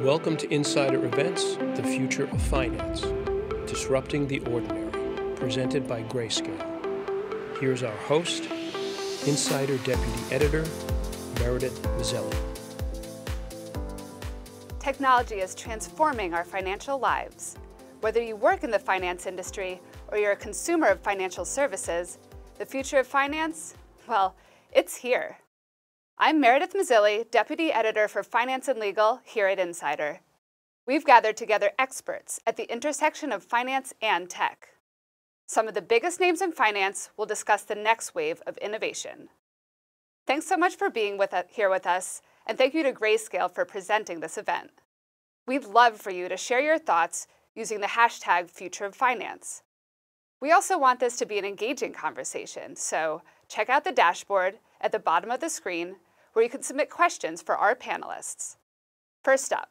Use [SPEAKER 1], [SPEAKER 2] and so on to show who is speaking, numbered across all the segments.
[SPEAKER 1] Welcome to Insider Events The Future of Finance Disrupting the Ordinary, presented by Grayscale. Here's our host, Insider Deputy Editor, Meredith Mazzelli.
[SPEAKER 2] Technology is transforming our financial lives. Whether you work in the finance industry or you're a consumer of financial services, the future of finance, well, it's here. I'm Meredith Mazzelli, Deputy Editor for Finance and Legal here at Insider. We've gathered together experts at the intersection of finance and tech. Some of the biggest names in finance will discuss the next wave of innovation. Thanks so much for being with, uh, here with us, and thank you to Grayscale for presenting this event. We'd love for you to share your thoughts using the hashtag Future of Finance. We also want this to be an engaging conversation, so check out the dashboard at the bottom of the screen where you can submit questions for our panelists. First up,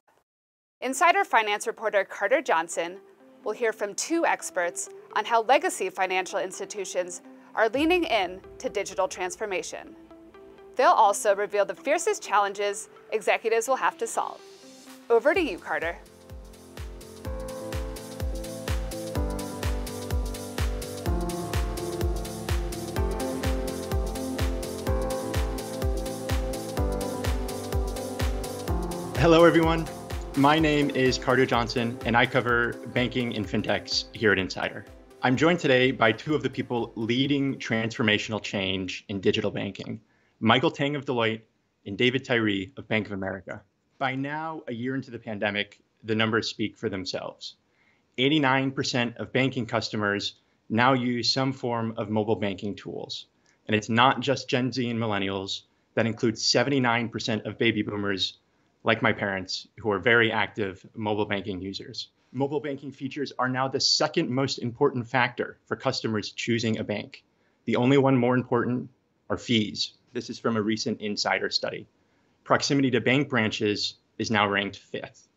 [SPEAKER 2] Insider Finance reporter Carter Johnson will hear from two experts on how legacy financial institutions are leaning in to digital transformation. They'll also reveal the fiercest challenges executives will have to solve. Over to you, Carter.
[SPEAKER 3] Hello, everyone. My name is Carter Johnson, and I cover banking and fintechs here at Insider. I'm joined today by two of the people leading transformational change in digital banking Michael Tang of Deloitte and David Tyrie of Bank of America. By now, a year into the pandemic, the numbers speak for themselves. 89% of banking customers now use some form of mobile banking tools. And it's not just Gen Z and millennials, that includes 79% of baby boomers like my parents, who are very active mobile banking users. Mobile banking features are now the second most important factor for customers choosing a bank. The only one more important are fees. This is from a recent insider study. Proximity to bank branches is now ranked fifth.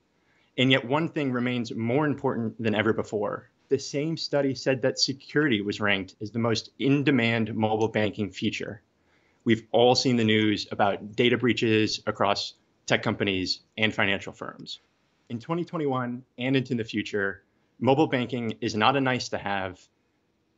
[SPEAKER 3] And yet, one thing remains more important than ever before. The same study said that security was ranked as the most in demand mobile banking feature. We've all seen the news about data breaches across tech companies, and financial firms. In 2021 and into the future, mobile banking is not a nice to have,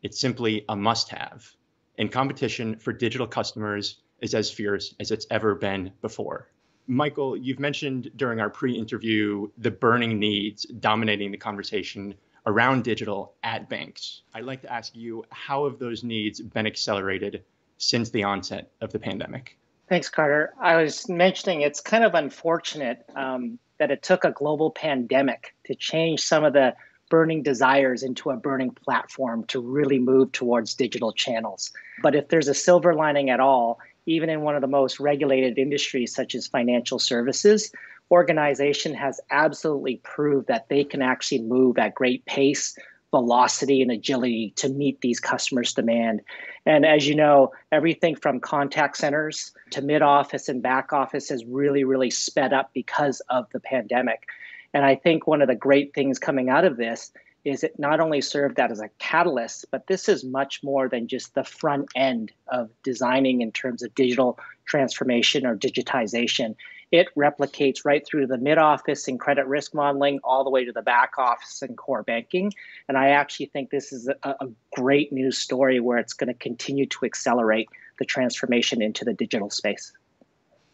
[SPEAKER 3] it's simply a must have. And competition for digital customers is as fierce as it's ever been before. Michael, you've mentioned during our pre interview the burning needs dominating the conversation around digital at banks. I'd like to ask you how have those needs been accelerated since the onset of the pandemic?
[SPEAKER 4] Thanks, Carter. I was mentioning it's kind of unfortunate um, that it took a global pandemic to change some of the burning desires into a burning platform to really move towards digital channels. But if there's a silver lining at all, even in one of the most regulated industries such as financial services, organization has absolutely proved that they can actually move at great pace velocity and agility to meet these customers' demand. And as you know, everything from contact centers to mid office and back office has really, really sped up because of the pandemic. And I think one of the great things coming out of this is it not only served that as a catalyst, but this is much more than just the front end of designing in terms of digital transformation or digitization it replicates right through the mid office and credit risk modeling all the way to the back office and core banking. And I actually think this is a, a great news story where it's going to continue to accelerate the transformation into the digital space.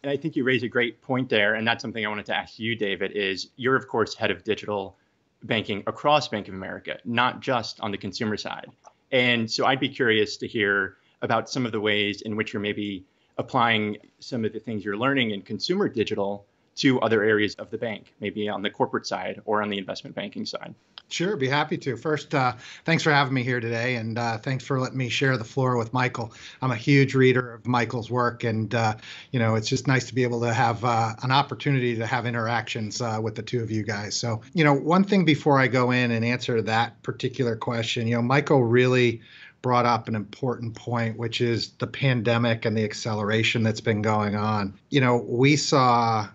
[SPEAKER 3] And I think you raise a great point there. And that's something I wanted to ask you, David, is you're, of course, head of digital banking across Bank of America, not just on the consumer side. And so I'd be curious to hear about some of the ways in which you're maybe applying some of the things you're learning in consumer digital to other areas of the bank, maybe on the corporate side or on the investment banking side.
[SPEAKER 5] Sure, be happy to. First, uh, thanks for having me here today, and uh, thanks for letting me share the floor with Michael. I'm a huge reader of Michael's work, and uh, you know it's just nice to be able to have uh, an opportunity to have interactions uh, with the two of you guys. So, you know, one thing before I go in and answer that particular question, you know, Michael really brought up an important point, which is the pandemic and the acceleration that's been going on. You know, we saw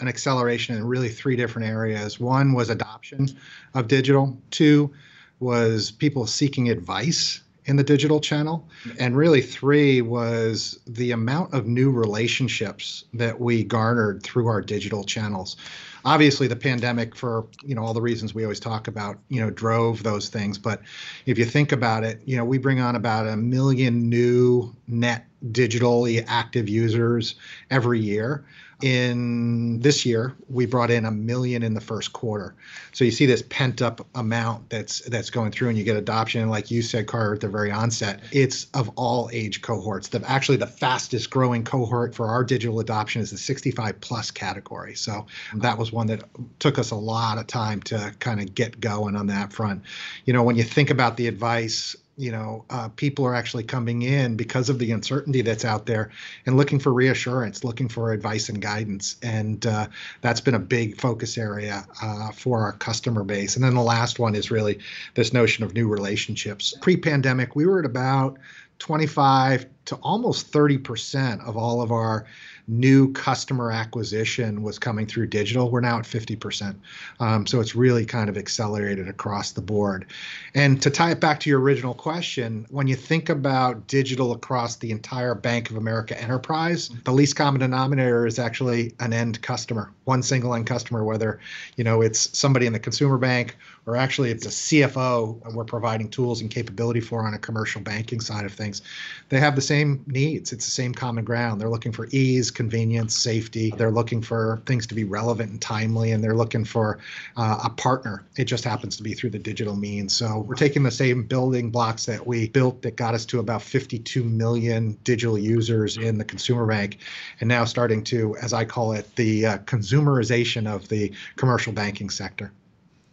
[SPEAKER 5] an acceleration in really three different areas. One was adoption of digital, two was people seeking advice in the digital channel. And really, three was the amount of new relationships that we garnered through our digital channels. Obviously, the pandemic, for you know all the reasons we always talk about, you know, drove those things. But if you think about it, you know, we bring on about a million new net digitally active users every year in this year we brought in a million in the first quarter. So you see this pent up amount that's that's going through and you get adoption. And like you said carter at the very onset it's of all age cohorts. The actually the fastest growing cohort for our digital adoption is the 65 plus category. So that was one that took us a lot of time to kind of get going on that front. You know when you think about the advice you know uh, people are actually coming in because of the uncertainty that's out there and looking for reassurance looking for advice and guidance. And uh, that's been a big focus area uh, for our customer base. And then the last one is really this notion of new relationships. Pre-pandemic we were at about 25 to almost 30% of all of our new customer acquisition was coming through digital. We're now at 50%. Um, so it's really kind of accelerated across the board. And to tie it back to your original question, when you think about digital across the entire Bank of America enterprise, the least common denominator is actually an end customer, one single end customer, whether you know it's somebody in the consumer bank or actually it's a CFO and we're providing tools and capability for on a commercial banking side of things. They have the same needs. It's the same common ground. They're looking for ease, convenience, safety. They're looking for things to be relevant and timely, and they're looking for uh, a partner. It just happens to be through the digital means. So we're taking the same building blocks that we built that got us to about 52 million digital users in the consumer bank, and now starting to, as I call it, the uh, consumerization of the commercial banking sector.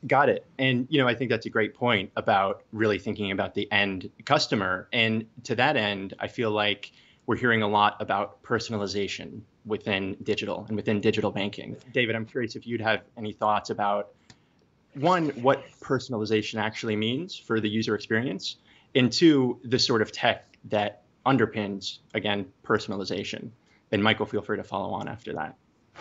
[SPEAKER 3] Got it. And you know, I think that's a great point about really thinking about the end customer. And to that end, I feel like we're hearing a lot about personalization within digital and within digital banking. David, I'm curious if you'd have any thoughts about one, what personalization actually means for the user experience, and two, the sort of tech that underpins again personalization. And Michael, feel free to follow on after that.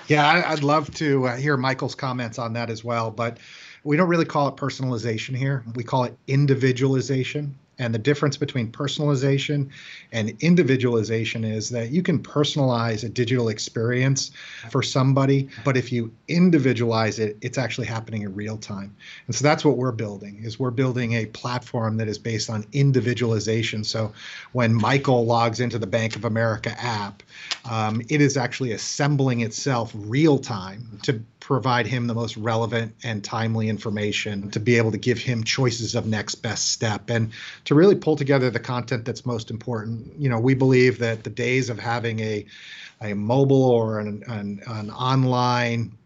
[SPEAKER 5] Yeah, I'd love to uh, hear Michael's comments on that as well. But we don't really call it personalization here. We call it individualization. And the difference between personalization and individualization is that you can personalize a digital experience for somebody, but if you individualize it, it's actually happening in real time. And so that's what we're building is we're building a platform that is based on individualization. So when Michael logs into the Bank of America app, um, it is actually assembling itself real time to provide him the most relevant and timely information to be able to give him choices of next best step and to really pull together the content that's most important. You know, we believe that the days of having a a mobile or an, an, an online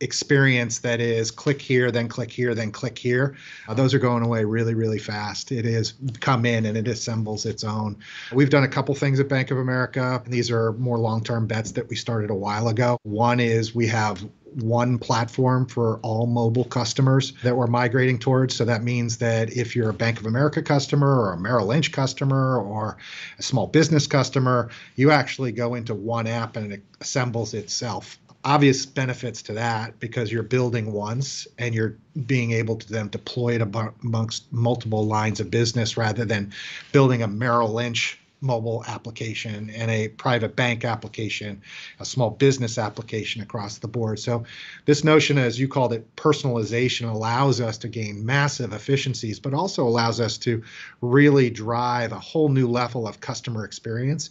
[SPEAKER 5] experience that is click here, then click here, then click here. Uh, those are going away really, really fast. It is come in and it assembles its own. We've done a couple things at Bank of America. These are more long term bets that we started a while ago. One is we have one platform for all mobile customers that we're migrating towards. So that means that if you're a Bank of America customer or a Merrill Lynch customer or a small business customer, you actually go into one app and it assembles itself obvious benefits to that because you're building once and you're being able to then deploy it amongst multiple lines of business rather than building a Merrill Lynch mobile application and a private bank application, a small business application across the board. So, this notion, as you called it, personalization allows us to gain massive efficiencies, but also allows us to really drive a whole new level of customer experience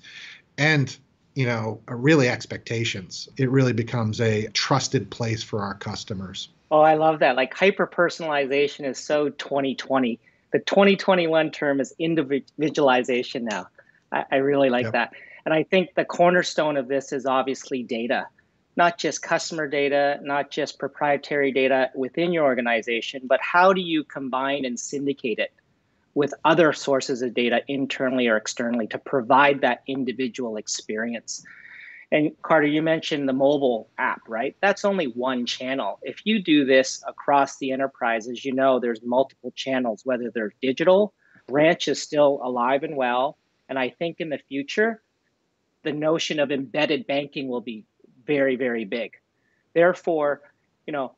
[SPEAKER 5] and you know, uh, really expectations. It really becomes a trusted place for our customers.
[SPEAKER 4] Oh, I love that. Like hyper personalization is so 2020. The 2021 term is individualization now. I, I really like yep. that. And I think the cornerstone of this is obviously data, not just customer data, not just proprietary data within your organization, but how do you combine and syndicate it with other sources of data internally or externally to provide that individual experience. And Carter, you mentioned the mobile app, right? That's only one channel. If you do this across the enterprise, as you know, there's multiple channels, whether they're digital, branch is still alive and well. And I think in the future, the notion of embedded banking will be very, very big. Therefore, you know,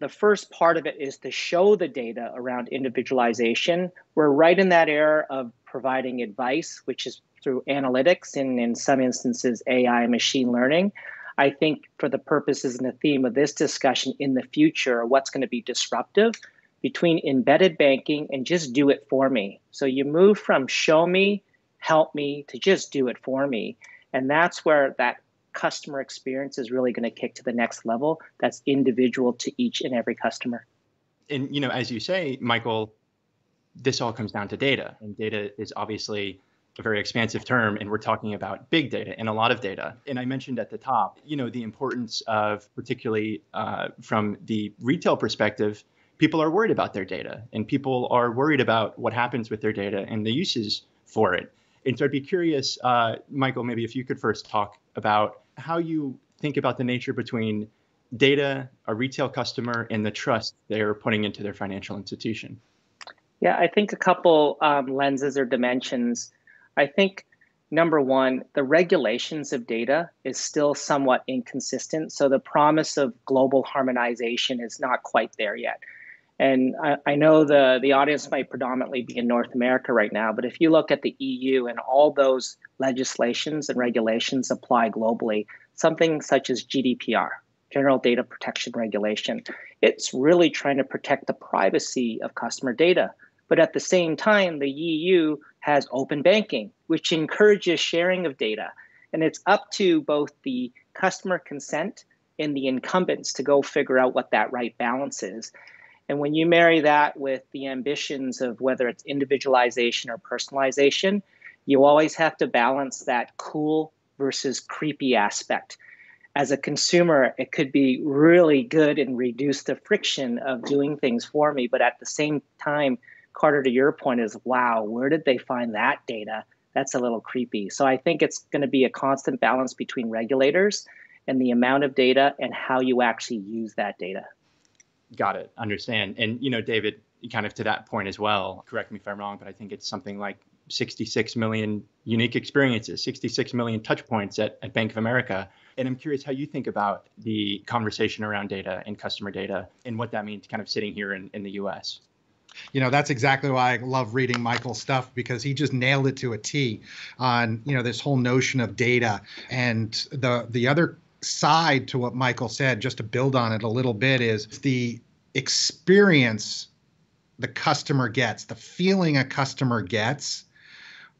[SPEAKER 4] the first part of it is to show the data around individualization. We're right in that era of providing advice, which is through analytics and in some instances AI and machine learning. I think for the purposes and the theme of this discussion in the future, what's going to be disruptive between embedded banking and just do it for me. So you move from show me, help me to just do it for me. And that's where that customer experience is really going to kick to the next level that's individual to each and every customer.
[SPEAKER 3] And you know, as you say, Michael, this all comes down to data. And data is obviously a very expansive term and we're talking about big data and a lot of data and i mentioned at the top you know the importance of particularly uh, from the retail perspective people are worried about their data and people are worried about what happens with their data and the uses for it and so i'd be curious uh, michael maybe if you could first talk about how you think about the nature between data a retail customer and the trust they're putting into their financial institution
[SPEAKER 4] yeah i think a couple um, lenses or dimensions I think number one, the regulations of data is still somewhat inconsistent. So the promise of global harmonization is not quite there yet. And I, I, know the, the audience might predominantly be in North America right now, but if you look at the EU and all those legislations and regulations apply globally, something such as GDPR, General Data Protection Regulation, it's really trying to protect the privacy of customer data. But at the same time, the EU has open banking, which encourages sharing of data. And it's up to both the customer consent and the incumbents to go figure out what that right balance is. And when you marry that with the ambitions of whether it's individualization or personalization, you always have to balance that cool versus creepy aspect. As a consumer, it could be really good and reduce the friction of doing things for me, but at the same time, Carter, to your point, is wow, where did they find that data? That's a little creepy. So I think it's going to be a constant balance between regulators and the amount of data and how you actually use that data.
[SPEAKER 3] Got it. Understand. And, you know, David, kind of to that point as well, correct me if I'm wrong, but I think it's something like 66 million unique experiences, 66 million touch points at, at Bank of America. And I'm curious how you think about the conversation around data and customer data and what that means kind of sitting here in, in the US
[SPEAKER 5] you know that's exactly why I love reading Michael's stuff because he just nailed it to a T on you know this whole notion of data and the the other side to what Michael said just to build on it a little bit is the experience the customer gets the feeling a customer gets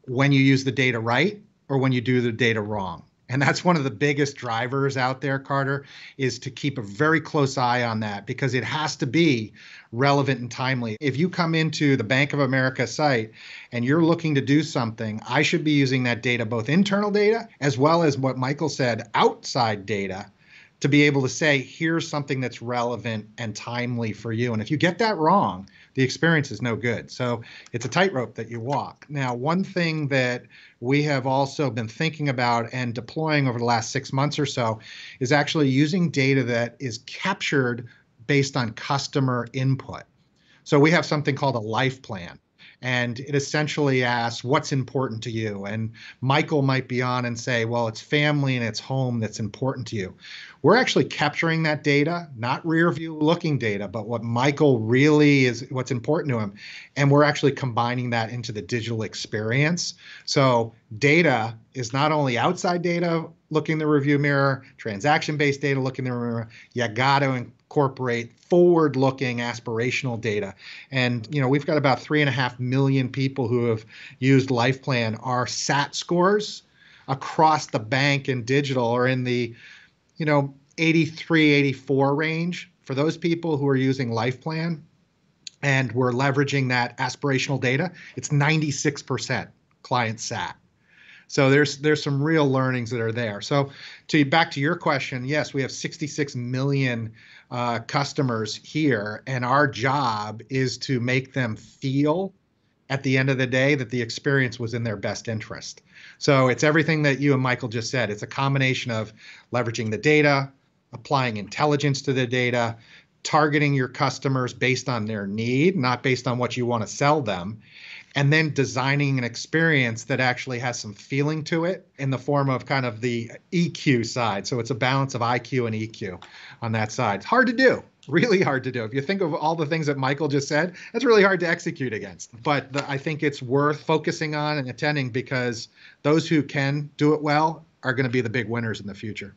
[SPEAKER 5] when you use the data right or when you do the data wrong and that's one of the biggest drivers out there carter is to keep a very close eye on that because it has to be relevant and timely. If you come into the bank of america site and you're looking to do something i should be using that data both internal data as well as what michael said outside data to be able to say here's something that's relevant and timely for you. And if you get that wrong the experience is no good. So it's a tightrope that you walk. Now, one thing that we have also been thinking about and deploying over the last six months or so is actually using data that is captured based on customer input. So we have something called a life plan and it essentially asks what's important to you? And michael might be on and say well it's family and it's home that's important to you. We're actually capturing that data not rear view looking data but what michael really is what's important to him. And we're actually combining that into the digital experience. So data is not only outside data looking the review mirror transaction based data looking the mirror you got to incorporate forward-looking aspirational data. And you know, we've got about three and a half million people who have used LifePlan. Our SAT scores across the bank and digital are in the, you know, 83, 84 range. For those people who are using LifePlan and we're leveraging that aspirational data, it's 96% client SAT. So there's there's some real learnings that are there. So to back to your question, yes, we have 66 million uh, customers here, and our job is to make them feel at the end of the day that the experience was in their best interest. So it's everything that you and Michael just said. It's a combination of leveraging the data, applying intelligence to the data, targeting your customers based on their need, not based on what you want to sell them, and then designing an experience that actually has some feeling to it in the form of kind of the EQ side. So it's a balance of IQ and EQ on that side. It's hard to do really hard to do. If you think of all the things that Michael just said, it's really hard to execute against. But the, I think it's worth focusing on and attending because those who can do it well are going to be the big winners in the future.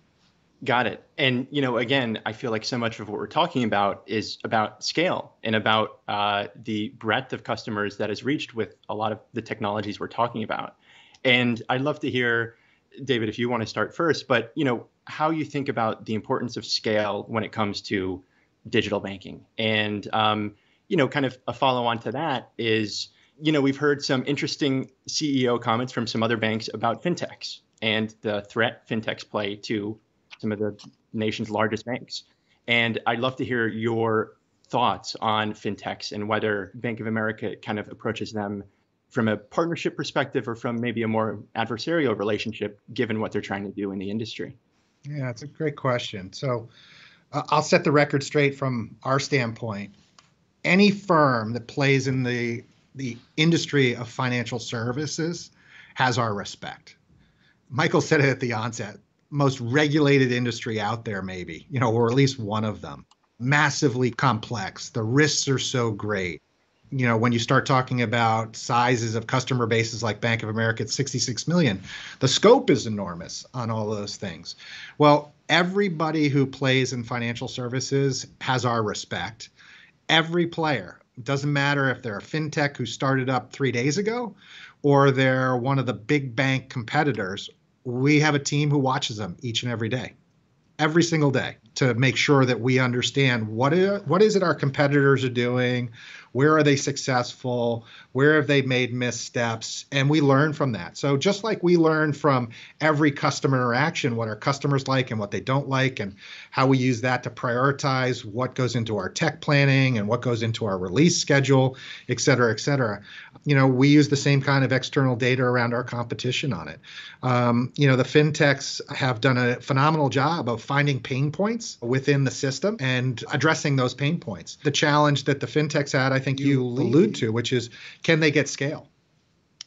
[SPEAKER 3] Got it. And you know, again, I feel like so much of what we're talking about is about scale and about uh, the breadth of customers that is reached with a lot of the technologies we're talking about. And I'd love to hear, David, if you want to start first, but you know, how you think about the importance of scale when it comes to digital banking. And um, you know, kind of a follow on to that is, you know, we've heard some interesting CEO comments from some other banks about fintechs and the threat fintechs play to some of the nation's largest banks. And I'd love to hear your thoughts on fintechs and whether Bank of America kind of approaches them from a partnership perspective or from maybe a more adversarial relationship, given what they're trying to do in the industry.
[SPEAKER 5] Yeah, it's a great question. So uh, I'll set the record straight from our standpoint. Any firm that plays in the the industry of financial services has our respect. Michael said it at the onset most regulated industry out there, maybe, you know, or at least one of them. Massively complex. The risks are so great. You know, when you start talking about sizes of customer bases like Bank of America at 66 million, the scope is enormous on all those things. Well, everybody who plays in financial services has our respect. Every player, doesn't matter if they're a fintech who started up three days ago or they're one of the big bank competitors we have a team who watches them each and every day, every single day, to make sure that we understand what is, what is it our competitors are doing, where are they successful? Where have they made missteps? And we learn from that. So just like we learn from every customer interaction, what our customers like and what they don't like, and how we use that to prioritize what goes into our tech planning and what goes into our release schedule, et cetera, et cetera. You know, we use the same kind of external data around our competition on it. Um, you know, the fintechs have done a phenomenal job of finding pain points within the system and addressing those pain points. The challenge that the fintechs had, I think you, you allude to, which is can they get scale?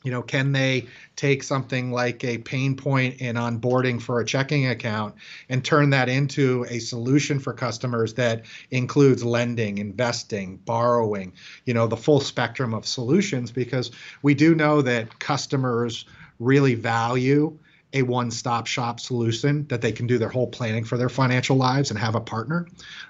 [SPEAKER 5] You know, can they take something like a pain point in onboarding for a checking account and turn that into a solution for customers that includes lending, investing, borrowing, you know, the full spectrum of solutions? Because we do know that customers really value a one-stop shop solution that they can do their whole planning for their financial lives and have a partner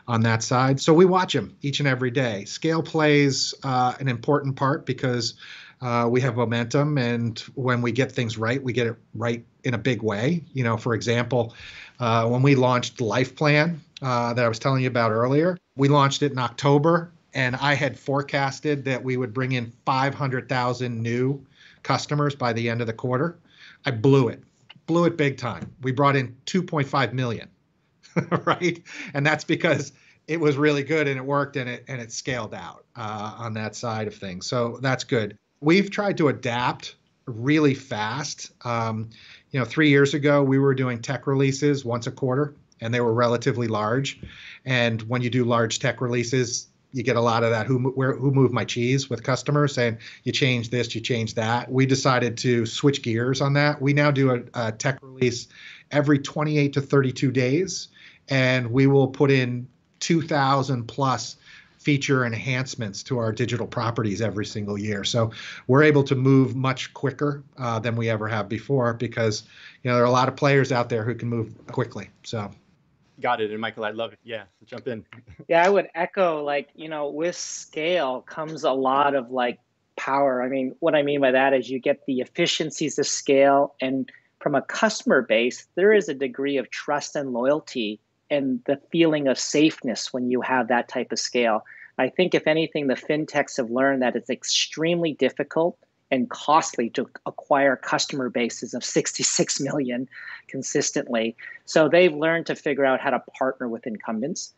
[SPEAKER 5] on that side. So we watch them each and every day. Scale plays uh, an important part because uh, we have momentum, and when we get things right, we get it right in a big way. You know, for example, uh, when we launched Life Plan uh, that I was telling you about earlier, we launched it in October, and I had forecasted that we would bring in 500,000 new customers by the end of the quarter. I blew it blew it big time. We brought in 2.5 million, right? And that's because it was really good and it worked and it and it scaled out uh, on that side of things. So that's good. We've tried to adapt really fast. Um, you know, three years ago we were doing tech releases once a quarter, and they were relatively large. And when you do large tech releases, you get a lot of that who where who moved my cheese with customers saying you change this you change that we decided to switch gears on that we now do a, a tech release every 28 to 32 days and we will put in 2000 plus feature enhancements to our digital properties every single year. So we're able to move much quicker uh, than we ever have before because you know there are a lot of players out there who can move quickly. So
[SPEAKER 3] got it. And Michael, I'd love it. Yeah, jump in.
[SPEAKER 4] yeah, I would echo like, you know, with scale comes a lot of like power. I mean, what I mean by that is you get the efficiencies of scale and from a customer base, there is a degree of trust and loyalty and the feeling of safeness when you have that type of scale. I think if anything, the fintechs have learned that it's extremely difficult and costly to acquire customer bases of 66 million consistently. So they've learned to figure out how to partner with incumbents.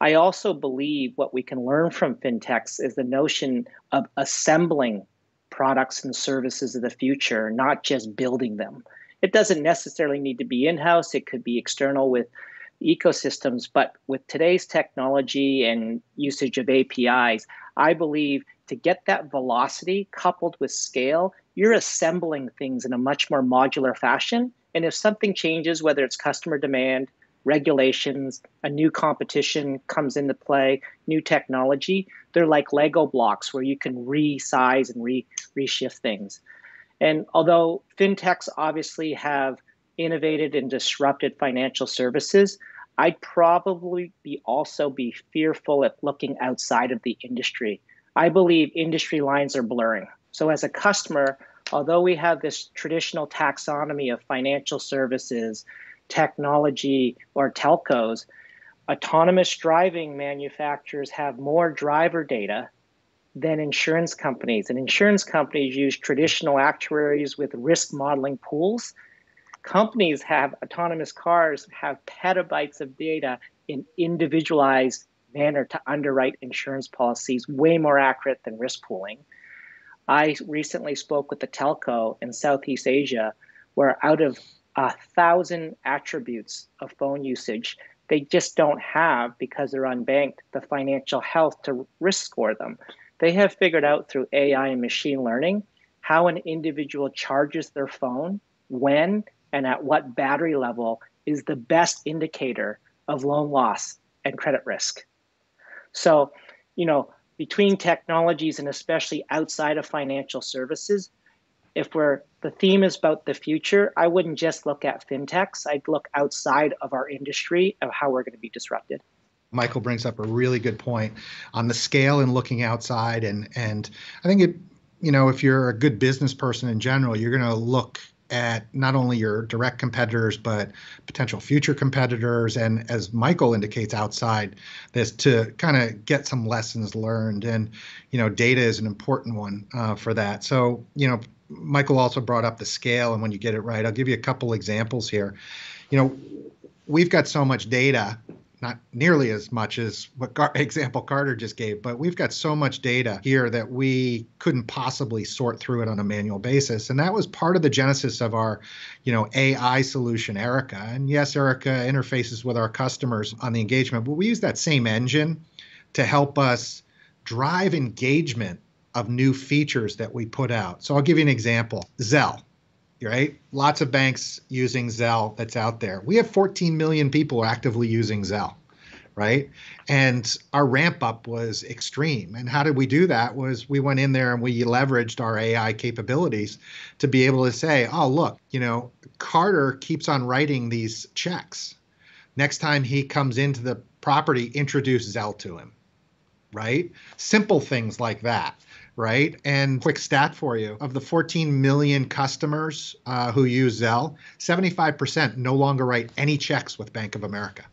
[SPEAKER 4] I also believe what we can learn from fintechs is the notion of assembling products and services of the future, not just building them. It doesn't necessarily need to be in house, it could be external with ecosystems. But with today's technology and usage of APIs, I believe to get that velocity coupled with scale, you're assembling things in a much more modular fashion. And if something changes, whether it's customer demand, regulations, a new competition comes into play, new technology, they're like Lego blocks where you can resize and re reshift things. And although fintechs obviously have innovated and disrupted financial services, I'd probably be also be fearful at looking outside of the industry. I believe industry lines are blurring. So as a customer, although we have this traditional taxonomy of financial services, technology, or telcos, autonomous driving manufacturers have more driver data than insurance companies. And insurance companies use traditional actuaries with risk modeling pools. Companies have autonomous cars have petabytes of data in individualized manner to underwrite insurance policies, way more accurate than risk pooling. I recently spoke with the telco in Southeast Asia, where out of a thousand attributes of phone usage, they just don't have because they're unbanked the financial health to risk score them. They have figured out through AI and machine learning how an individual charges their phone, when, and at what battery level is the best indicator of loan loss and credit risk. So, you know, between technologies and especially outside of financial services, if we're the theme is about the future, I wouldn't just look at fintechs. I'd look outside of our industry of how we're going to be disrupted.
[SPEAKER 5] Michael brings up a really good point on the scale and looking outside and and I think it you know if you're a good business person in general you're going to look at not only your direct competitors but potential future competitors. And as michael indicates outside this to kind of get some lessons learned. And you know data is an important one uh, for that. So you know michael also brought up the scale and when you get it right i'll give you a couple examples here. You know we've got so much data not nearly as much as what Gar- example Carter just gave, but we've got so much data here that we couldn't possibly sort through it on a manual basis. And that was part of the genesis of our, you know, AI solution, Erica. And yes, Erica interfaces with our customers on the engagement, but we use that same engine to help us drive engagement of new features that we put out. So I'll give you an example. Zelle right? Lots of banks using Zelle that's out there. We have 14 million people actively using Zelle, right? And our ramp up was extreme. And how did we do that? Was we went in there and we leveraged our AI capabilities to be able to say, oh, look, you know, Carter keeps on writing these checks. Next time he comes into the property, introduce Zelle to him, right? Simple things like that right? And quick stat for you of the 14 million customers uh, who use Zelle, 75% no longer write any checks with Bank of America,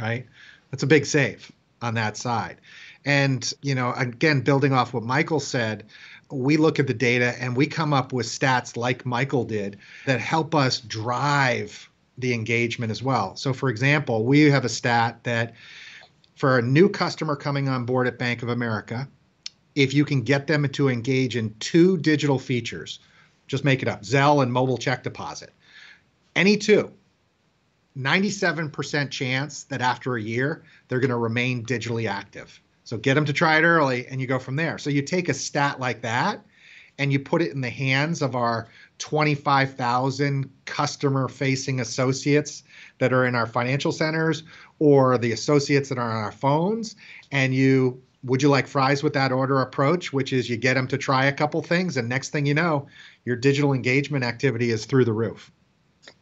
[SPEAKER 5] right? That's a big save on that side. And, you know, again, building off what Michael said, we look at the data and we come up with stats like Michael did that help us drive the engagement as well. So, for example, we have a stat that for a new customer coming on board at Bank of America, if you can get them to engage in two digital features, just make it up Zelle and mobile check deposit. Any two, 97% chance that after a year, they're going to remain digitally active. So get them to try it early and you go from there. So you take a stat like that and you put it in the hands of our 25,000 customer facing associates that are in our financial centers or the associates that are on our phones and you would you like fries with that order approach, which is you get them to try a couple things, and next thing you know, your digital engagement activity is through the roof.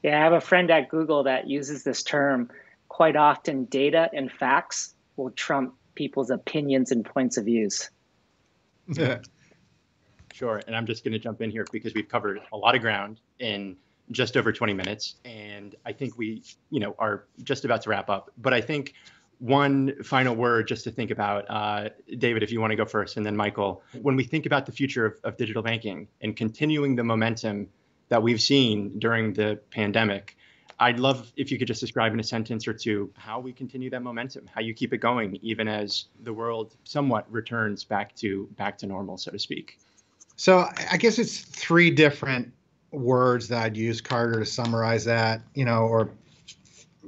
[SPEAKER 4] Yeah, I have a friend at Google that uses this term quite often. Data and facts will trump people's opinions and points of views.
[SPEAKER 3] sure, and I'm just going to jump in here because we've covered a lot of ground in just over 20 minutes, and I think we, you know, are just about to wrap up. But I think one final word just to think about, uh, David, if you want to go first, and then Michael. When we think about the future of, of digital banking and continuing the momentum that we've seen during the pandemic, I'd love if you could just describe in a sentence or two how we continue that momentum, how you keep it going, even as the world somewhat returns back to back to normal, so to speak.
[SPEAKER 5] So I guess it's three different words that I'd use, Carter, to summarize that, you know, or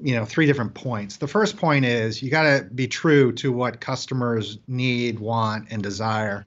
[SPEAKER 5] you know three different points. The first point is you got to be true to what customers need, want, and desire.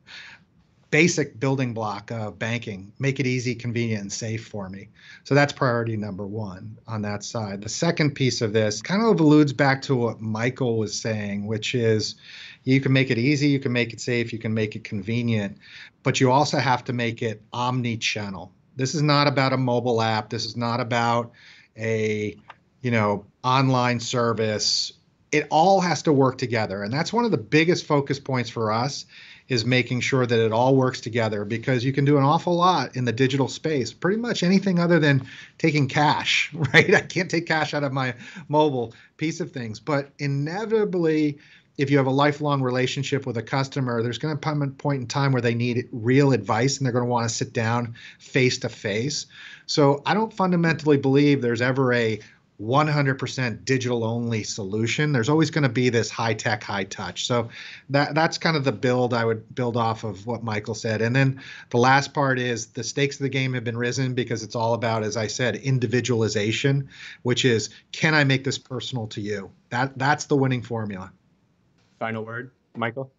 [SPEAKER 5] Basic building block of banking. Make it easy, convenient, and safe for me. So that's priority number one on that side. The second piece of this kind of alludes back to what Michael was saying, which is you can make it easy, you can make it safe, you can make it convenient, but you also have to make it omni-channel. This is not about a mobile app. This is not about a you know online service it all has to work together. And that's one of the biggest focus points for us is making sure that it all works together because you can do an awful lot in the digital space pretty much anything other than taking cash right? I can't take cash out of my mobile piece of things. But inevitably if you have a lifelong relationship with a customer, there's going to come a point in time where they need real advice and they're going to want to sit down face to face. So I don't fundamentally believe there's ever a 100% digital only solution. There's always going to be this high tech, high touch. So that that's kind of the build I would build off of what Michael said. And then the last part is the stakes of the game have been risen because it's all about, as I said, individualization, which is can I make this personal to you? That that's the winning formula.
[SPEAKER 3] Final word, Michael.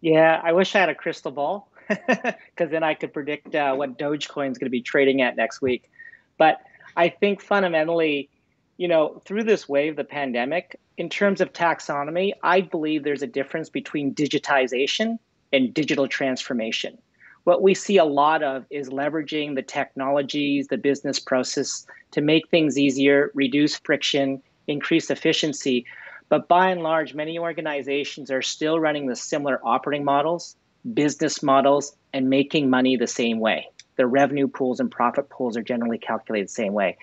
[SPEAKER 4] Yeah, I wish I had a crystal ball because then I could predict uh, what Dogecoin is going to be trading at next week. But I think fundamentally you know, through this wave, the pandemic, in terms of taxonomy, I believe there's a difference between digitization and digital transformation. What we see a lot of is leveraging the technologies, the business process to make things easier, reduce friction, increase efficiency. But by and large, many organizations are still running the similar operating models, business models, and making money the same way. The revenue pools and profit pools are generally calculated the same way.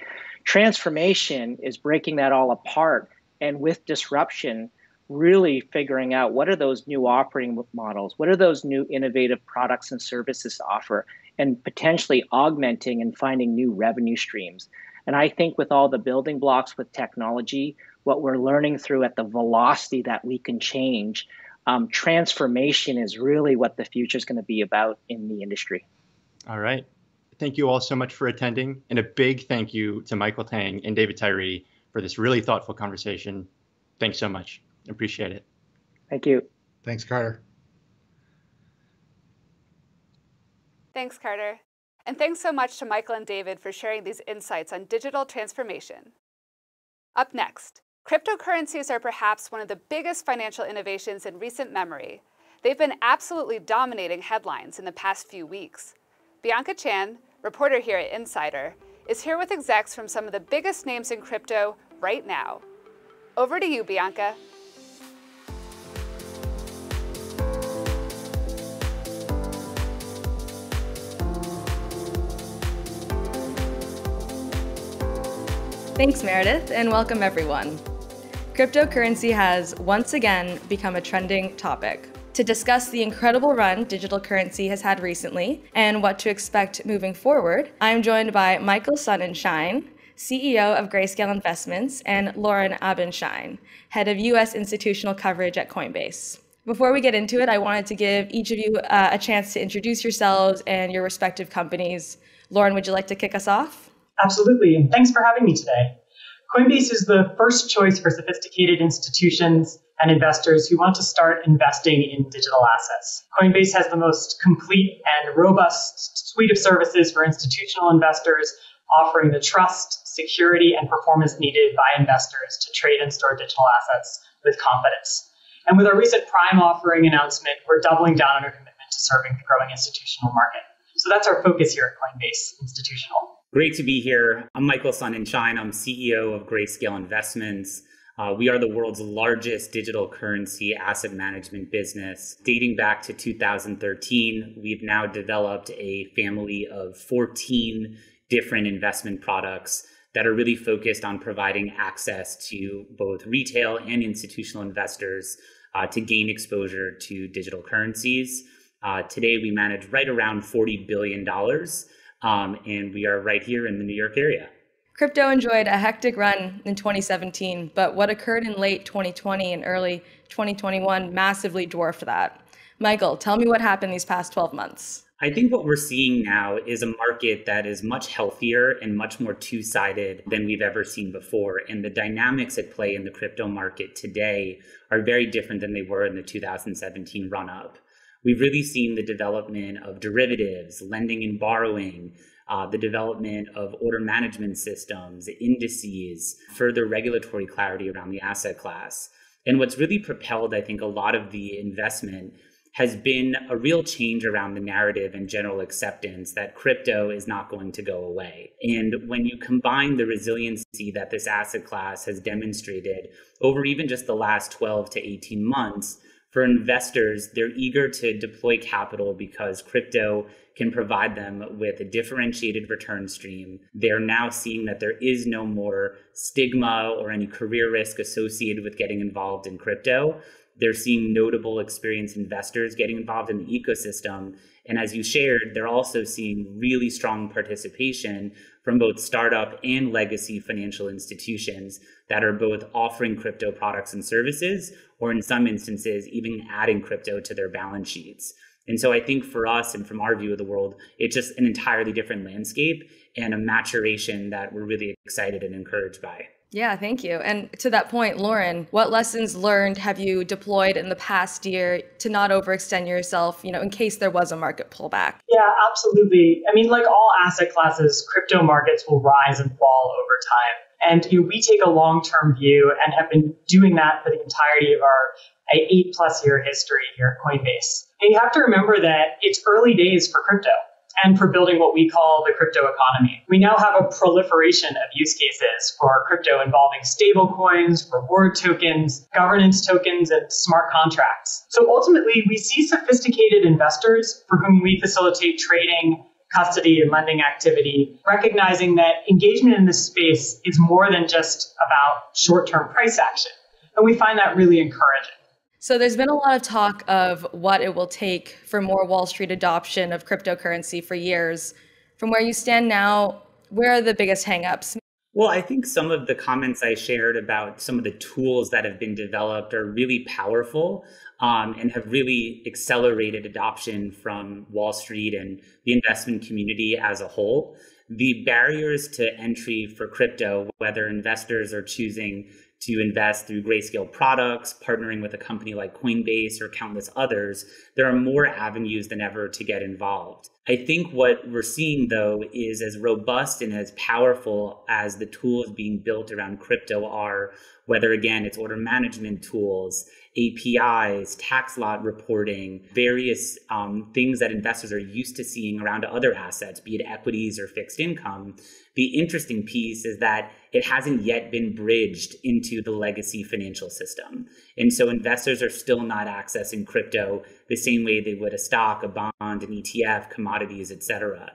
[SPEAKER 4] Transformation is breaking that all apart and with disruption, really figuring out what are those new operating models, what are those new innovative products and services to offer, and potentially augmenting and finding new revenue streams. And I think with all the building blocks with technology, what we're learning through at the velocity that we can change, um, transformation is really what the future is going to be about in the industry.
[SPEAKER 3] All right thank you all so much for attending, and a big thank you to Michael Tang and David Tyrie for this really thoughtful conversation. Thanks so much. Appreciate it.
[SPEAKER 4] Thank you.
[SPEAKER 5] Thanks, Carter.
[SPEAKER 2] Thanks, Carter. And thanks so much to Michael and David for sharing these insights on digital transformation. Up next, cryptocurrencies are perhaps one of the biggest financial innovations in recent memory. They've been absolutely dominating headlines in the past few weeks. Bianca Chan, reporter here at Insider, is here with execs from some of the biggest names in crypto right now. Over to you, Bianca.
[SPEAKER 6] Thanks, Meredith, and welcome everyone. Cryptocurrency has once again become a trending topic to discuss the incredible run digital currency has had recently and what to expect moving forward, I'm joined by Michael Sonnenshein, CEO of Grayscale Investments, and Lauren Abendschein, Head of U.S. Institutional Coverage at Coinbase. Before we get into it, I wanted to give each of you uh, a chance to introduce yourselves and your respective companies. Lauren, would you like to kick us off?
[SPEAKER 7] Absolutely, and thanks for having me today. Coinbase is the first choice for sophisticated institutions and investors who want to start investing in digital assets. Coinbase has the most complete and robust suite of services for institutional investors, offering the trust, security, and performance needed by investors to trade and store digital assets with confidence. And with our recent Prime offering announcement, we're doubling down on our commitment to serving the growing institutional market. So that's our focus here at Coinbase Institutional.
[SPEAKER 8] Great to be here. I'm Michael Sonnenshein. I'm CEO of Grayscale Investments. Uh, we are the world's largest digital currency asset management business. Dating back to 2013, we've now developed a family of 14 different investment products that are really focused on providing access to both retail and institutional investors uh, to gain exposure to digital currencies. Uh, today, we manage right around $40 billion, um, and we are right here in the New York area.
[SPEAKER 6] Crypto enjoyed a hectic run in 2017, but what occurred in late 2020 and early 2021 massively dwarfed that. Michael, tell me what happened these past 12 months.
[SPEAKER 8] I think what we're seeing now is a market that is much healthier and much more two sided than we've ever seen before. And the dynamics at play in the crypto market today are very different than they were in the 2017 run up. We've really seen the development of derivatives, lending and borrowing, uh, the development of order management systems, indices, further regulatory clarity around the asset class. And what's really propelled, I think, a lot of the investment has been a real change around the narrative and general acceptance that crypto is not going to go away. And when you combine the resiliency that this asset class has demonstrated over even just the last 12 to 18 months, for investors, they're eager to deploy capital because crypto can provide them with a differentiated return stream. They're now seeing that there is no more stigma or any career risk associated with getting involved in crypto. They're seeing notable experienced investors getting involved in the ecosystem. And as you shared, they're also seeing really strong participation from both startup and legacy financial institutions that are both offering crypto products and services, or in some instances, even adding crypto to their balance sheets. And so I think for us and from our view of the world, it's just an entirely different landscape and a maturation that we're really excited and encouraged by.
[SPEAKER 6] Yeah, thank you. And to that point, Lauren, what lessons learned have you deployed in the past year to not overextend yourself, you know, in case there was a market pullback?
[SPEAKER 7] Yeah, absolutely. I mean, like all asset classes, crypto markets will rise and fall over time. And you know, we take a long-term view and have been doing that for the entirety of our eight plus year history here at Coinbase. And you have to remember that it's early days for crypto and for building what we call the crypto economy. We now have a proliferation of use cases for crypto involving stablecoins, reward tokens, governance tokens, and smart contracts. So ultimately, we see sophisticated investors for whom we facilitate trading, custody, and lending activity, recognizing that engagement in this space is more than just about short term price action. And we find that really encouraging.
[SPEAKER 6] So there's been a lot of talk of what it will take for more Wall Street adoption of cryptocurrency for years. From where you stand now, where are the biggest hangups?
[SPEAKER 8] Well, I think some of the comments I shared about some of the tools that have been developed are really powerful um, and have really accelerated adoption from Wall Street and the investment community as a whole. The barriers to entry for crypto, whether investors are choosing to invest through grayscale products, partnering with a company like Coinbase or countless others, there are more avenues than ever to get involved. I think what we're seeing though is as robust and as powerful as the tools being built around crypto are, whether again it's order management tools, APIs, tax lot reporting, various um, things that investors are used to seeing around other assets, be it equities or fixed income. The interesting piece is that it hasn't yet been bridged into the legacy financial system. And so investors are still not accessing crypto the same way they would a stock, a bond, an ETF, commodities, et cetera.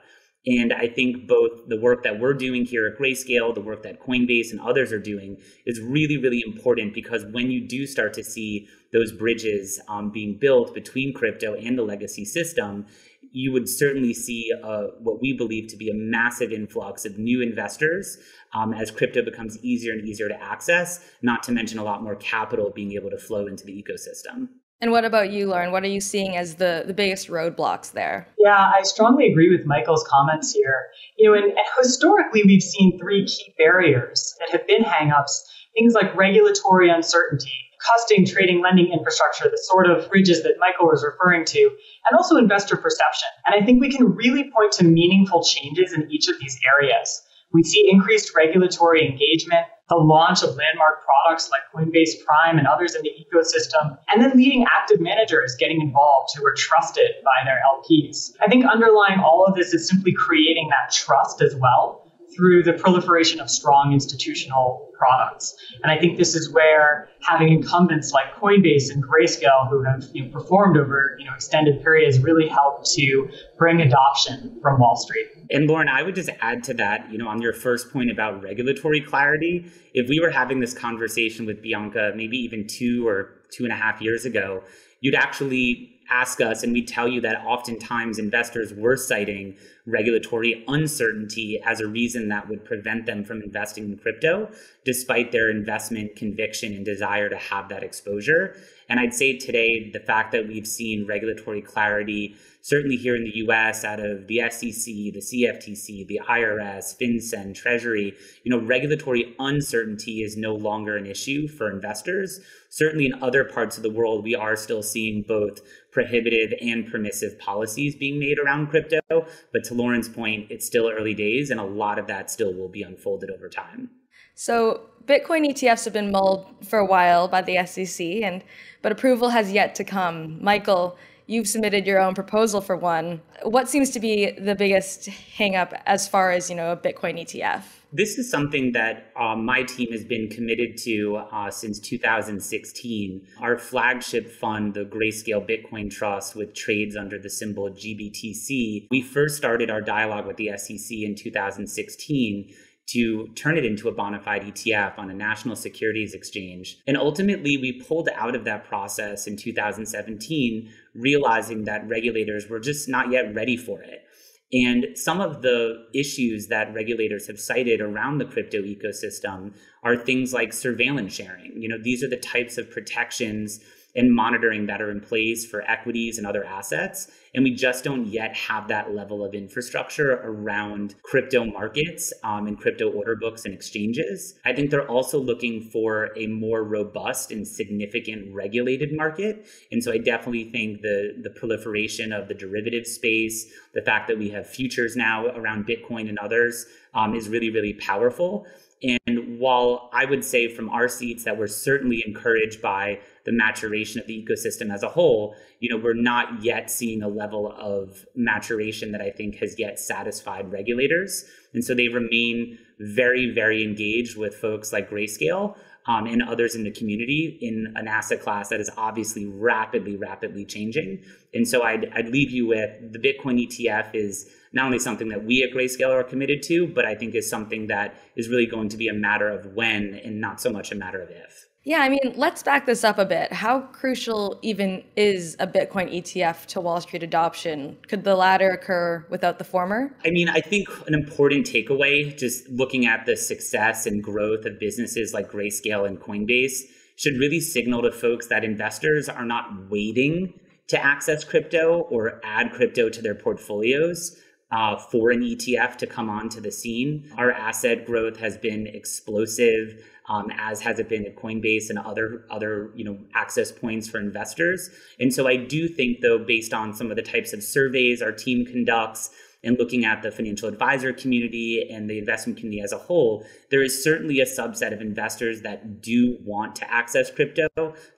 [SPEAKER 8] And I think both the work that we're doing here at Grayscale, the work that Coinbase and others are doing is really, really important because when you do start to see those bridges um, being built between crypto and the legacy system, you would certainly see uh, what we believe to be a massive influx of new investors um, as crypto becomes easier and easier to access, not to mention a lot more capital being able to flow into the ecosystem.
[SPEAKER 6] And what about you, Lauren? What are you seeing as the, the biggest roadblocks there?
[SPEAKER 7] Yeah, I strongly agree with Michael's comments here. You know, and, and historically, we've seen three key barriers that have been hangups things like regulatory uncertainty, custody, trading, lending infrastructure, the sort of bridges that Michael was referring to, and also investor perception. And I think we can really point to meaningful changes in each of these areas. We see increased regulatory engagement, the launch of landmark products like Coinbase Prime and others in the ecosystem, and then leading active managers getting involved who are trusted by their LPs. I think underlying all of this is simply creating that trust as well through the proliferation of strong institutional products. And I think this is where having incumbents like Coinbase and Grayscale, who have you know, performed over you know, extended periods, really helped to bring adoption from Wall Street.
[SPEAKER 8] And Lauren, I would just add to that, you know, on your first point about regulatory clarity, if we were having this conversation with Bianca maybe even two or two and a half years ago, you'd actually ask us, and we tell you that oftentimes investors were citing regulatory uncertainty as a reason that would prevent them from investing in crypto, despite their investment conviction and desire to have that exposure. And I'd say today, the fact that we've seen regulatory clarity, certainly here in the US, out of the SEC, the CFTC, the IRS, FinCEN, Treasury, you know, regulatory uncertainty is no longer an issue for investors. Certainly in other parts of the world, we are still seeing both prohibitive and permissive policies being made around crypto. But to Lauren's point, it's still early days, and a lot of that still will be unfolded over time.
[SPEAKER 6] So, Bitcoin ETFs have been mulled for a while by the SEC, and but approval has yet to come. Michael, you've submitted your own proposal for one. What seems to be the biggest hangup as far as you know a Bitcoin ETF?
[SPEAKER 8] This is something that uh, my team has been committed to uh, since 2016. Our flagship fund, the Grayscale Bitcoin Trust, with trades under the symbol GBTC, we first started our dialogue with the SEC in 2016 to turn it into a bona fide ETF on a national securities exchange. And ultimately, we pulled out of that process in 2017, realizing that regulators were just not yet ready for it. And some of the issues that regulators have cited around the crypto ecosystem are things like surveillance sharing. You know, these are the types of protections and monitoring that are in place for equities and other assets. And we just don't yet have that level of infrastructure around crypto markets um, and crypto order books and exchanges. I think they're also looking for a more robust and significant regulated market. And so I definitely think the, the proliferation of the derivative space, the fact that we have futures now around Bitcoin and others um, is really, really powerful. And while I would say from our seats that we're certainly encouraged by the maturation of the ecosystem as a whole, you know, we're not yet seeing a level of maturation that I think has yet satisfied regulators. And so they remain very, very engaged with folks like Grayscale um, and others in the community in an asset class that is obviously rapidly, rapidly changing. And so I'd, I'd leave you with the Bitcoin ETF is not only something that we at Grayscale are committed to, but I think is something that is really going to be a matter of when and not so much a matter of if.
[SPEAKER 6] Yeah, I mean, let's back this up a bit. How crucial even is a Bitcoin ETF to Wall Street adoption? Could the latter occur without the former?
[SPEAKER 8] I mean, I think an important takeaway, just looking at the success and growth of businesses like Grayscale and Coinbase, should really signal to folks that investors are not waiting to access crypto or add crypto to their portfolios uh, for an ETF to come onto the scene. Our asset growth has been explosive, um, as has it been at Coinbase and other other you know access points for investors. And so I do think, though, based on some of the types of surveys our team conducts and looking at the financial advisor community and the investment community as a whole, there is certainly a subset of investors that do want to access crypto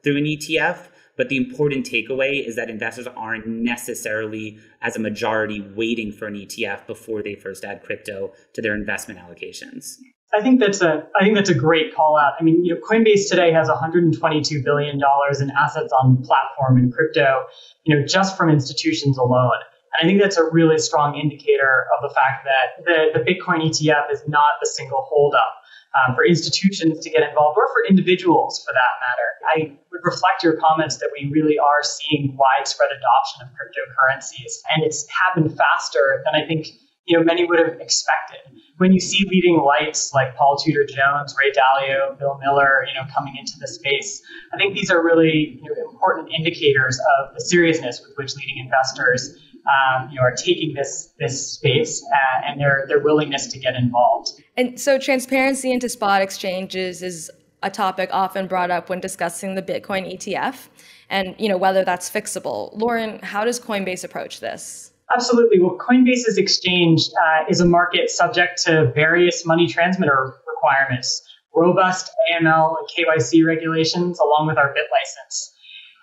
[SPEAKER 8] through an ETF. But the important takeaway is that investors aren't necessarily, as a majority, waiting for an ETF before they first add crypto to their investment allocations.
[SPEAKER 7] I think that's a I think that's a great call out. I mean, you know, Coinbase today has 122 billion dollars in assets on platform in crypto, you know, just from institutions alone. And I think that's a really strong indicator of the fact that the, the Bitcoin ETF is not the single holdup um, for institutions to get involved or for individuals for that matter. I would reflect your comments that we really are seeing widespread adoption of cryptocurrencies, and it's happened faster than I think you know many would have expected. When you see leading lights like Paul Tudor Jones, Ray Dalio, Bill Miller, you know, coming into the space, I think these are really you know, important indicators of the seriousness with which leading investors um, you know, are taking this this space uh, and their their willingness to get involved.
[SPEAKER 6] And so, transparency into spot exchanges is a topic often brought up when discussing the Bitcoin ETF, and you know whether that's fixable. Lauren, how does Coinbase approach this?
[SPEAKER 7] Absolutely. Well, Coinbase's exchange uh, is a market subject to various money transmitter requirements, robust AML and KYC regulations, along with our BitLicense.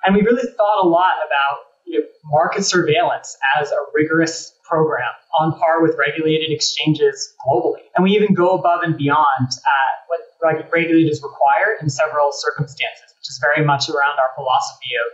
[SPEAKER 7] And we really thought a lot about you know, market surveillance as a rigorous program on par with regulated exchanges globally. And we even go above and beyond uh, what regulators require in several circumstances, which is very much around our philosophy of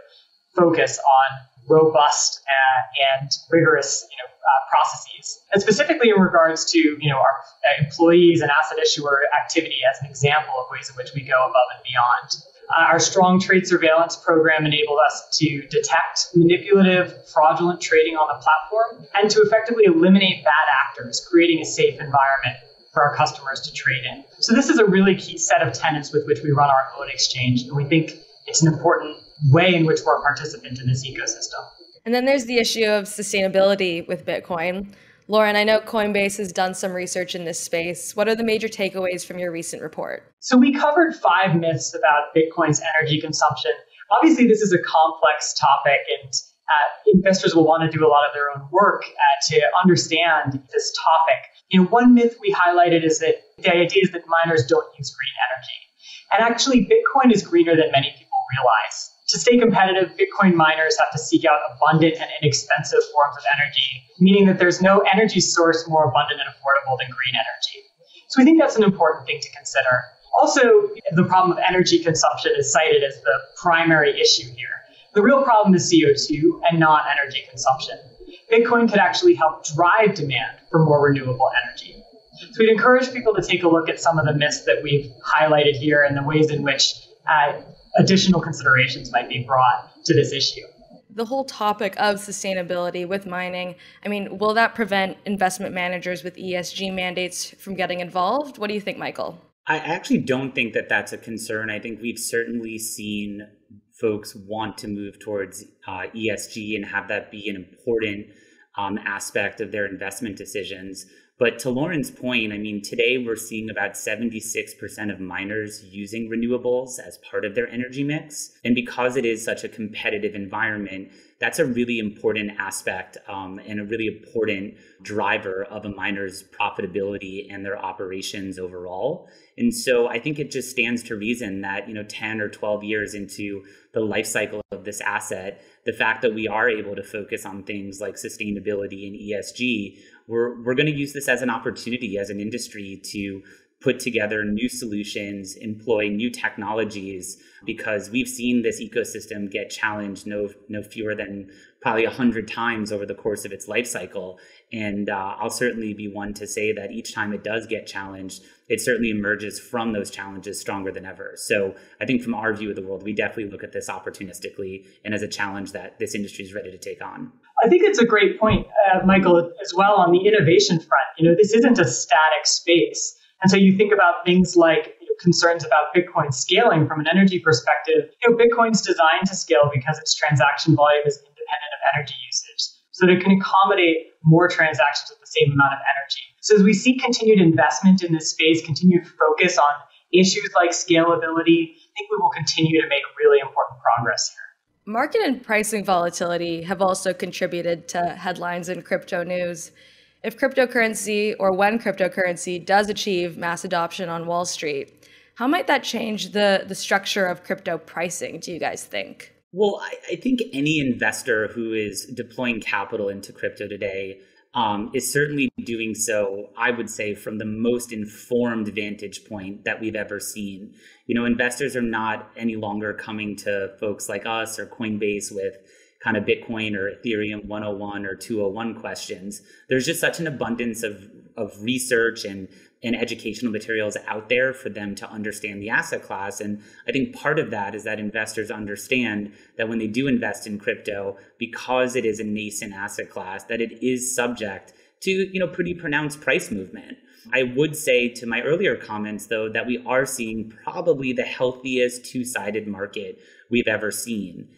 [SPEAKER 7] focus on robust uh, and rigorous you know, uh, processes. And specifically in regards to you know, our employees and asset issuer activity as an example of ways in which we go above and beyond. Uh, our strong trade surveillance program enabled us to detect manipulative, fraudulent trading on the platform and to effectively eliminate bad actors, creating a safe environment for our customers to trade in. So, this is a really key set of tenets with which we run our own exchange, and we think it's an important way in which we're a participant in this ecosystem.
[SPEAKER 6] And then there's the issue of sustainability with Bitcoin. Lauren, I know Coinbase has done some research in this space. What are the major takeaways from your recent report?
[SPEAKER 7] So, we covered five myths about Bitcoin's energy consumption. Obviously, this is a complex topic, and uh, investors will want to do a lot of their own work uh, to understand this topic. You know, one myth we highlighted is that the idea is that miners don't use green energy. And actually, Bitcoin is greener than many people realize to stay competitive, Bitcoin miners have to seek out abundant and inexpensive forms of energy, meaning that there's no energy source more abundant and affordable than green energy. So we think that's an important thing to consider. Also, the problem of energy consumption is cited as the primary issue here. The real problem is CO2 and not energy consumption. Bitcoin could actually help drive demand for more renewable energy. So we'd encourage people to take a look at some of the myths that we've highlighted here and the ways in which uh, additional considerations might be brought to this issue.
[SPEAKER 6] The whole topic of sustainability with mining, I mean, will that prevent investment managers with ESG mandates from getting involved? What do you think, Michael?
[SPEAKER 8] I actually don't think that that's a concern. I think we've certainly seen folks want to move towards uh, ESG and have that be an important um, aspect of their investment decisions. But to Lauren's point, I mean, today we're seeing about 76% of miners using renewables as part of their energy mix. And because it is such a competitive environment, that's a really important aspect um, and a really important driver of a miner's profitability and their operations overall. And so I think it just stands to reason that, you know, 10 or 12 years into the life cycle of this asset, the fact that we are able to focus on things like sustainability and ESG we're, we're going to use this as an opportunity as an industry to put together new solutions, employ new technologies, because we've seen this ecosystem get challenged no, no fewer than probably 100 times over the course of its life cycle. And uh, I'll certainly be one to say that each time it does get challenged, it certainly emerges from those challenges stronger than ever. So I think from our view of the world, we definitely look at this opportunistically and as a challenge that this industry is ready to take on.
[SPEAKER 7] I think it's a great point, uh, Michael, as well on the innovation front. You know, this isn't a static space. And so you think about things like you know, concerns about Bitcoin scaling from an energy perspective. You know, Bitcoin's designed to scale because its transaction volume is independent of energy usage so that it can accommodate more transactions with the same amount of energy. So as we see continued investment in this space, continued focus on issues like scalability, I think we will continue to make really important progress here.
[SPEAKER 6] Market and pricing volatility have also contributed to headlines in crypto news. If cryptocurrency or when cryptocurrency does achieve mass adoption on Wall Street, how might that change the, the structure of crypto pricing, do you guys think?
[SPEAKER 8] Well, I, I think any investor who is deploying capital into crypto today um, is certainly doing so, I would say, from the most informed vantage point that we've ever seen. You know, investors are not any longer coming to folks like us or Coinbase with kind of Bitcoin or Ethereum 101 or 201 questions. There's just such an abundance of, of research and and educational materials out there for them to understand the asset class. And I think part of that is that investors understand that when they do invest in crypto, because it is a nascent asset class, that it is subject to, you know, pretty pronounced price movement. I would say to my earlier comments, though, that we are seeing probably the healthiest two sided market we've ever seen.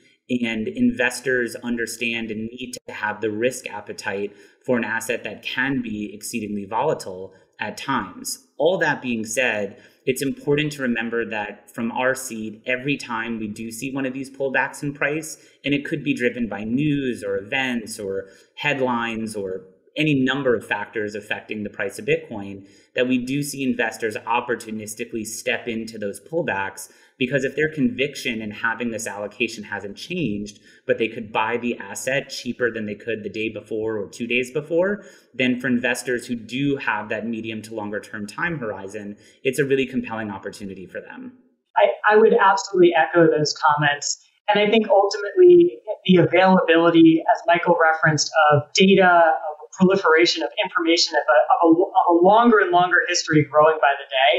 [SPEAKER 8] And investors understand and need to have the risk appetite for an asset that can be exceedingly volatile at times. All that being said, it's important to remember that from our seed, every time we do see one of these pullbacks in price, and it could be driven by news or events or headlines or any number of factors affecting the price of Bitcoin, that we do see investors opportunistically step into those pullbacks because if their conviction in having this allocation hasn't changed, but they could buy the asset cheaper than they could the day before or two days before, then for investors who do have that medium to longer term time horizon, it's a really compelling opportunity for them.
[SPEAKER 7] I, I would absolutely echo those comments. And I think ultimately the availability, as Michael referenced, of data, of proliferation of information of a, of a, of a longer and longer history growing by the day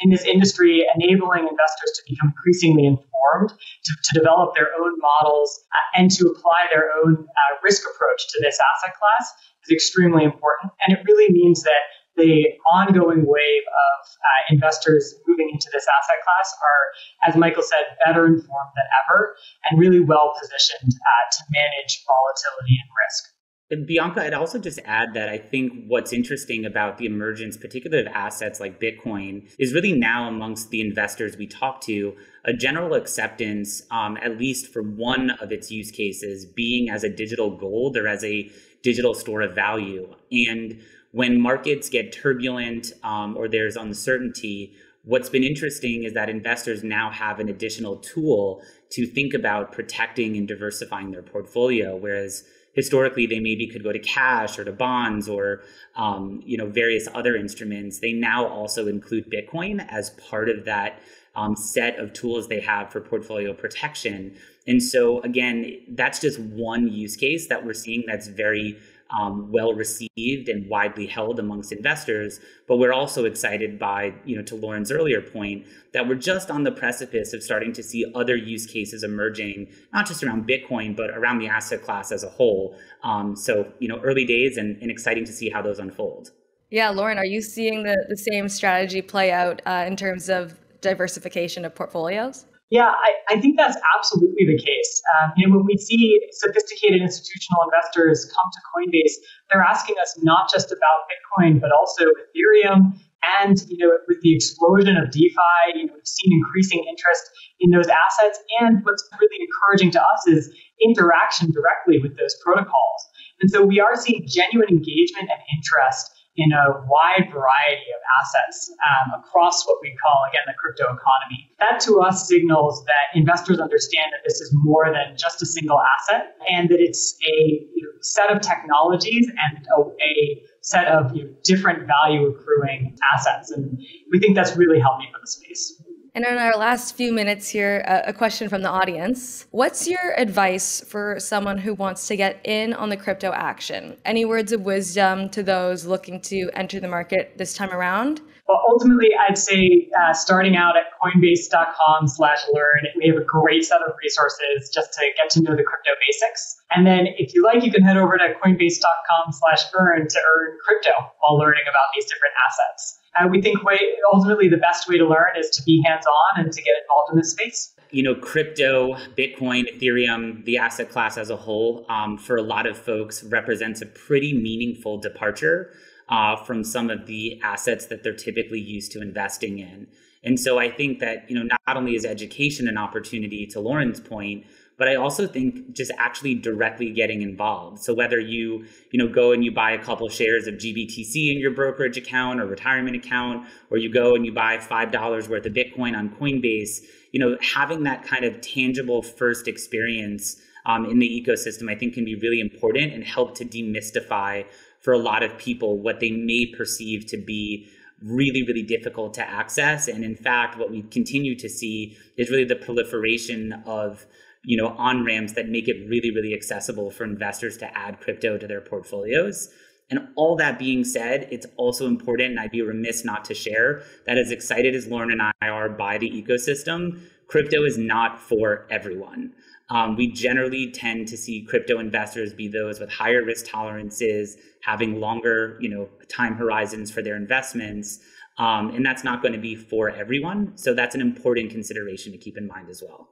[SPEAKER 7] in this industry, enabling investors to become increasingly informed, to, to develop their own models, uh, and to apply their own uh, risk approach to this asset class is extremely important. And it really means that the ongoing wave of uh, investors moving into this asset class are, as Michael said, better informed than ever and really well positioned uh, to manage volatility and risk.
[SPEAKER 8] And Bianca, I'd also just add that I think what's interesting about the emergence, particularly of assets like Bitcoin, is really now amongst the investors we talk to, a general acceptance, um, at least for one of its use cases, being as a digital gold or as a digital store of value. And when markets get turbulent um, or there's uncertainty, what's been interesting is that investors now have an additional tool to think about protecting and diversifying their portfolio, whereas historically they maybe could go to cash or to bonds or um, you know various other instruments. They now also include Bitcoin as part of that um, set of tools they have for portfolio protection. And so again, that's just one use case that we're seeing that's very um, well received and widely held amongst investors. But we're also excited by, you know, to Lauren's earlier point, that we're just on the precipice of starting to see other use cases emerging, not just around Bitcoin, but around the asset class as a whole. Um, so, you know, early days and, and exciting to see how those unfold.
[SPEAKER 6] Yeah, Lauren, are you seeing the, the same strategy play out uh, in terms of diversification of portfolios?
[SPEAKER 7] Yeah, I, I think that's absolutely the case. Um, you know, when we see sophisticated institutional investors come to Coinbase, they're asking us not just about Bitcoin, but also Ethereum. And you know, with the explosion of DeFi, you know, we've seen increasing interest in those assets. And what's really encouraging to us is interaction directly with those protocols. And so we are seeing genuine engagement and interest in a wide variety of assets um, across what we call, again, the crypto economy. That to us signals that investors understand that this is more than just a single asset and that it's a set of technologies and a, a set of you know, different value accruing assets. And we think that's really healthy for the space.
[SPEAKER 6] And in our last few minutes here, a question from the audience. What's your advice for someone who wants to get in on the crypto action? Any words of wisdom to those looking to enter the market this time around?
[SPEAKER 7] Well, ultimately, I'd say uh, starting out at coinbase.com slash learn, we have a great set of resources just to get to know the crypto basics. And then if you like, you can head over to coinbase.com slash earn to earn crypto while learning about these different assets. Uh, we think way, ultimately the best way to learn is to be hands on and to get involved in this space.
[SPEAKER 8] You know, crypto, Bitcoin, Ethereum, the asset class as a whole, um, for a lot of folks, represents a pretty meaningful departure uh, from some of the assets that they're typically used to investing in. And so I think that, you know, not only is education an opportunity, to Lauren's point, but I also think just actually directly getting involved. So whether you, you know, go and you buy a couple shares of GBTC in your brokerage account or retirement account, or you go and you buy $5 worth of Bitcoin on Coinbase, you know, having that kind of tangible first experience um, in the ecosystem, I think can be really important and help to demystify for a lot of people what they may perceive to be really, really difficult to access. And in fact, what we continue to see is really the proliferation of you know, on ramps that make it really, really accessible for investors to add crypto to their portfolios. And all that being said, it's also important, and I'd be remiss not to share that as excited as Lauren and I are by the ecosystem, crypto is not for everyone. Um, we generally tend to see crypto investors be those with higher risk tolerances, having longer, you know, time horizons for their investments, um, and that's not going to be for everyone. So that's an important consideration to keep in mind as well.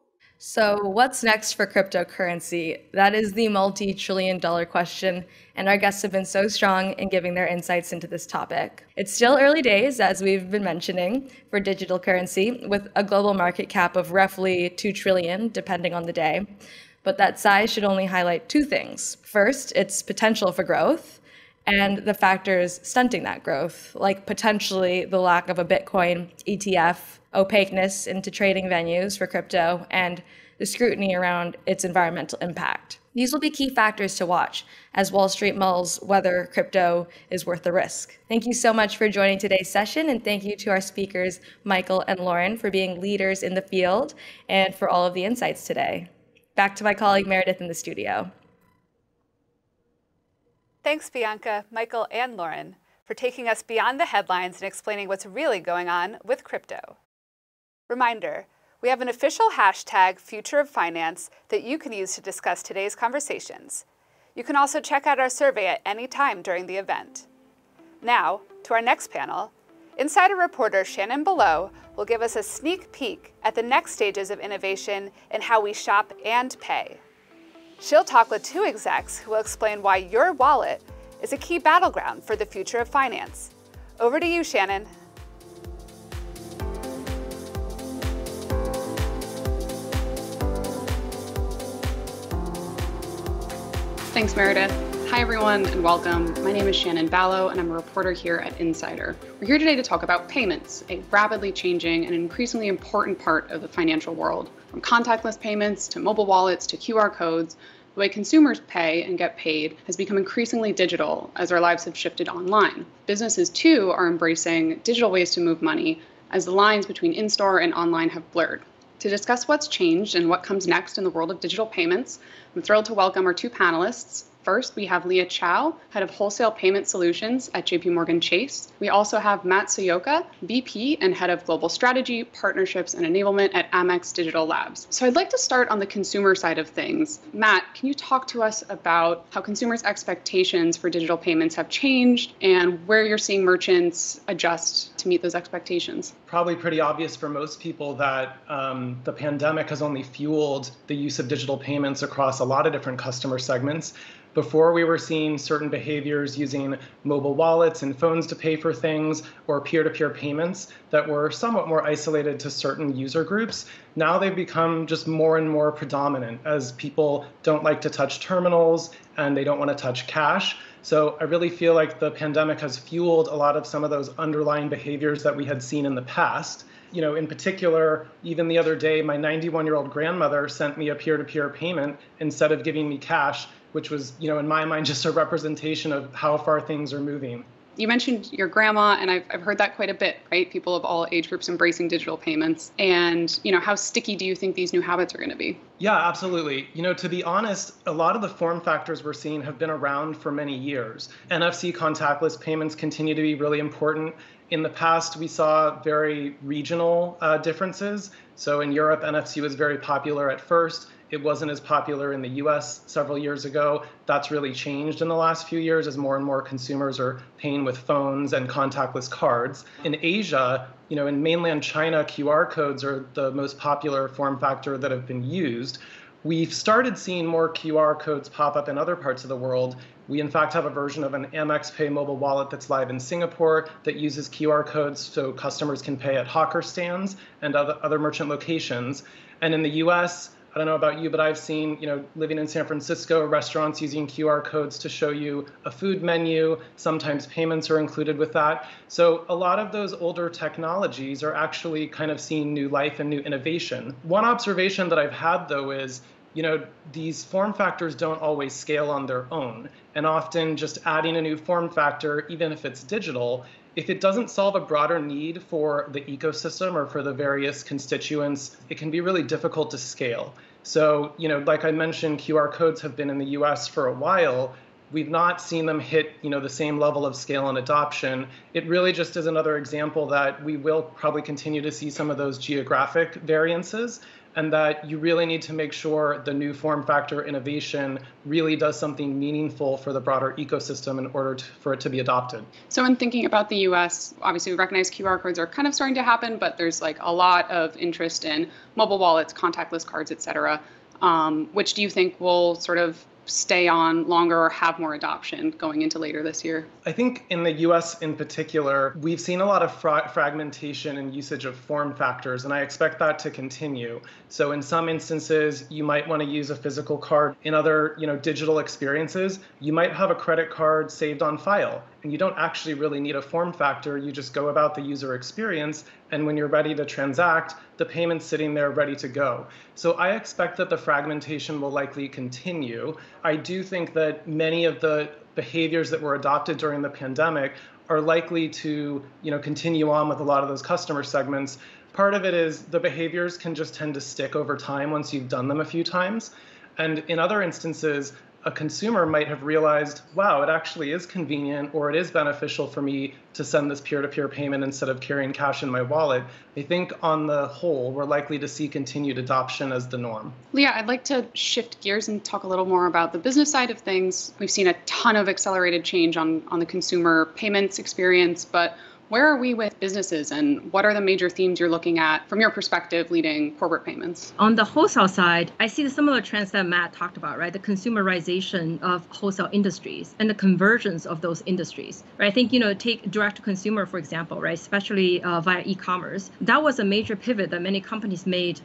[SPEAKER 6] So, what's next for cryptocurrency? That is the multi trillion dollar question, and our guests have been so strong in giving their insights into this topic. It's still early days, as we've been mentioning, for digital currency, with a global market cap of roughly 2 trillion, depending on the day. But that size should only highlight two things. First, its potential for growth, and the factors stunting that growth, like potentially the lack of a Bitcoin ETF, opaqueness into trading venues for crypto, and the scrutiny around its environmental impact. These will be key factors to watch as Wall Street mulls whether crypto is worth the risk. Thank you so much for joining today's session, and thank you to our speakers, Michael and Lauren, for being leaders in the field and for all of the insights today. Back to my colleague Meredith in the studio.
[SPEAKER 2] Thanks, Bianca, Michael, and Lauren. for taking us beyond the headlines and explaining what's really going on with crypto. Reminder we have an official hashtag Future of Finance that you can use to discuss today's conversations. You can also check out our survey at any time during the event. Now, to our next panel, Insider reporter Shannon Below will give us a sneak peek at the next stages of innovation in how we shop and pay. She'll talk with two execs who will explain why your wallet is a key battleground for the future of finance. Over to you, Shannon.
[SPEAKER 9] Thanks, Meredith. Hi, everyone, and welcome. My name is Shannon Ballow, and I'm a reporter here at Insider. We're here today to talk about payments, a rapidly changing and increasingly important part of the financial world. From contactless payments to mobile wallets to QR codes, the way consumers pay and get paid has become increasingly digital as our lives have shifted online. Businesses, too, are embracing digital ways to move money as the lines between in store and online have blurred. To discuss what's changed and what comes next in the world of digital payments, I'm thrilled to welcome our two panelists. First, we have Lia Cao, Head of Wholesale Payment Solutions at JP Morgan Chase. We also have Matt Sueoka, VP and Head of Global Strategy, Partnerships and Enablement at Amex Digital Labs. So I'd like to start on the consumer side of things. Matt, can you talk to us about how consumers' expectations for digital payments have changed and where you're seeing merchants adjust to meet those expectations?
[SPEAKER 10] Probably pretty obvious for most people that um, the pandemic has only fueled the use of digital payments across a lot of different customer segments. Before we were seeing certain behaviors using mobile wallets and phones to pay for things or peer to peer payments that were somewhat more isolated to certain user groups. Now they've become just more and more predominant as people don't like to touch terminals and they don't want to touch cash. So I really feel like the pandemic has fueled a lot of some of those underlying behaviors that we had seen in the past you know, in particular, even the other day, my 91 year old grandmother sent me a peer to peer payment instead of giving me cash which was, you know, in my mind, just a representation of how far things are moving.
[SPEAKER 9] You mentioned your grandma, and I've, I've heard that quite a bit, right? People of all age groups embracing digital payments. And, you know, how sticky do you think these new habits are going to be?
[SPEAKER 10] Yeah, absolutely. You know, to be honest, a lot of the form factors we're seeing have been around for many years. NFC contactless payments continue to be really important. In the past, we saw very regional uh, differences. So in Europe, NFC was very popular at first. It wasn't as popular in the US several years ago. That's really changed in the last few years as more and more consumers are paying with phones and contactless cards. In Asia, you know, in mainland China, QR codes are the most popular form factor that have been used. We've started seeing more QR codes pop up in other parts of the world. We, in fact, have a version of an Amex Pay mobile wallet that's live in Singapore that uses QR codes so customers can pay at hawker stands and other, other merchant locations. And in the US, I don't know about you, but I've seen, you know, living in San Francisco, restaurants using QR codes to show you a food menu. Sometimes payments are included with that. So a lot of those older technologies are actually kind of seeing new life and new innovation. One observation that I've had though is you know, these form factors don't always scale on their own. And often just adding a new form factor, even if it's digital, if it doesn't solve a broader need for the ecosystem or for the various constituents, it can be really difficult to scale. So, you know, like I mentioned, QR codes have been in the US for a while. We've not seen them hit, you know, the same level of scale and adoption. It really just is another example that we will probably continue to see some of those geographic variances and that you really need to make sure the new form factor innovation really does something meaningful for the broader ecosystem in order to, for it to be adopted.
[SPEAKER 9] So, in thinking about the US, obviously we recognize QR codes are kind of starting to happen, but there's like a lot of interest in mobile wallets, contactless cards, et cetera. Um, which do you think will sort of stay on longer or have more adoption going into later this year?
[SPEAKER 10] I think in the US in particular, we've seen a lot of fra- fragmentation and usage of form factors, and I expect that to continue. So in some instances, you might want to use a physical card. In other, you know, digital experiences, you might have a credit card saved on file, and you don't actually really need a form factor. You just go about the user experience, and when you're ready to transact, the payment's sitting there ready to go. So I expect that the fragmentation will likely continue. I do think that many of the behaviors that were adopted during the pandemic are likely to you know continue on with a lot of those customer segments part of it is the behaviors can just tend to stick over time once you've done them a few times and in other instances a consumer might have realized, wow, it actually is convenient or it is beneficial for me to send this peer to peer payment instead of carrying cash in my wallet. I think on the whole, we're likely to see continued adoption as the norm.
[SPEAKER 9] Lia, I'd like to shift gears and talk a little more about the business side of things. We've seen a ton of accelerated change on, on the consumer payments experience, but where are we with businesses and what are the major themes you're looking at from your perspective leading corporate payments?
[SPEAKER 11] On the wholesale side, I see the similar trends that Matt talked about, right? The consumerization of wholesale industries and the convergence of those industries, right? I think, you know, take direct to consumer, for example, right? Especially uh, via e commerce. That was a major pivot that many companies made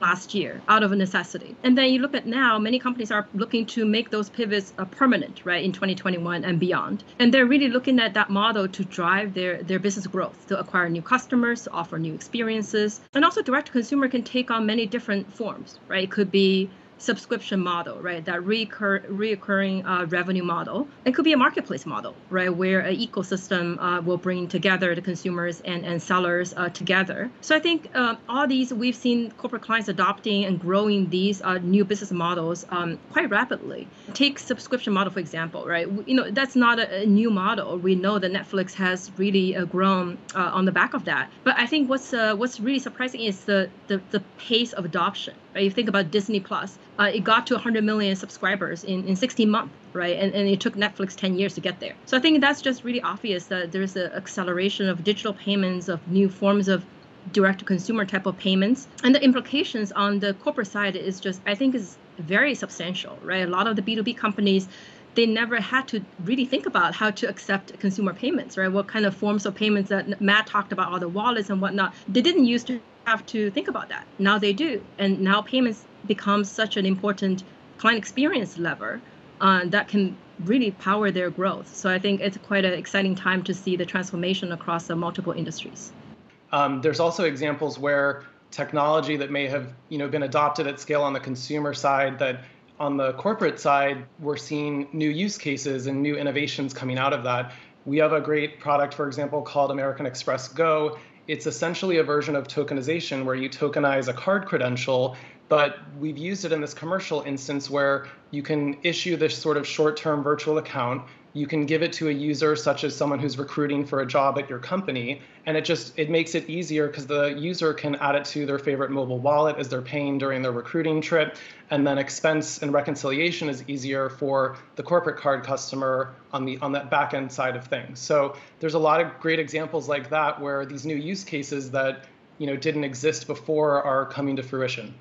[SPEAKER 11] last year out of a necessity. And then you look at now, many companies are looking to make those pivots uh, permanent, right, in 2021 and beyond. And they're really looking at that model to drive their, their business growth, to acquire new customers, to offer new experiences. And also direct to consumer can take on many different forms, right? It could be subscription model, right? That recur, reoccurring uh, revenue model. It could be a marketplace model, right? Where an ecosystem uh, will bring together the consumers and, and sellers uh, together. So I think uh, all these, we've seen corporate clients adopting and growing these uh, new business models um, quite rapidly. Take subscription model, for example, right? You know, that's not a, a new model. We know that Netflix has really uh, grown on the back of that. But I think what's what's really surprising is the, the, the pace of adoption Right? You think about Disney Plus, uh, it got to 100 million subscribers in, in 16 months, right? And, and it took Netflix 10 years to get there. So I think that's just really obvious that there's an acceleration of digital payments, of new forms of direct to consumer type of payments. And the implications on the corporate side is just, I think, is very substantial, right? A lot of the B2B companies they never had to really think about how to accept consumer payments, right? What kind of forms of payments that Matt talked about, all the wallets and whatnot. They didn't used to have to think about that. Now they do. And now payments become such an important client experience lever uh, that can really power their growth. So I think it's quite an exciting time to see the transformation across the multiple industries.
[SPEAKER 10] Um, there's also examples where technology that may have you know been adopted at scale on the consumer side that on the corporate side we're seeing new use cases and new innovations coming out of that we have a great product for example called american express go it's essentially a version of tokenization where you tokenize a card credential, but we've used it in this commercial instance where you can issue this sort of short-term virtual account. You can give it to a user such as someone who's recruiting for a job at your company, and it just it makes it easier because the user can add it to their favorite mobile wallet as they're paying during their recruiting trip, and then expense and reconciliation is easier for the corporate card customer on the on that back end side of things. So there's a lot of great examples like that where these new use cases that you know didn't exist before are coming to fruition.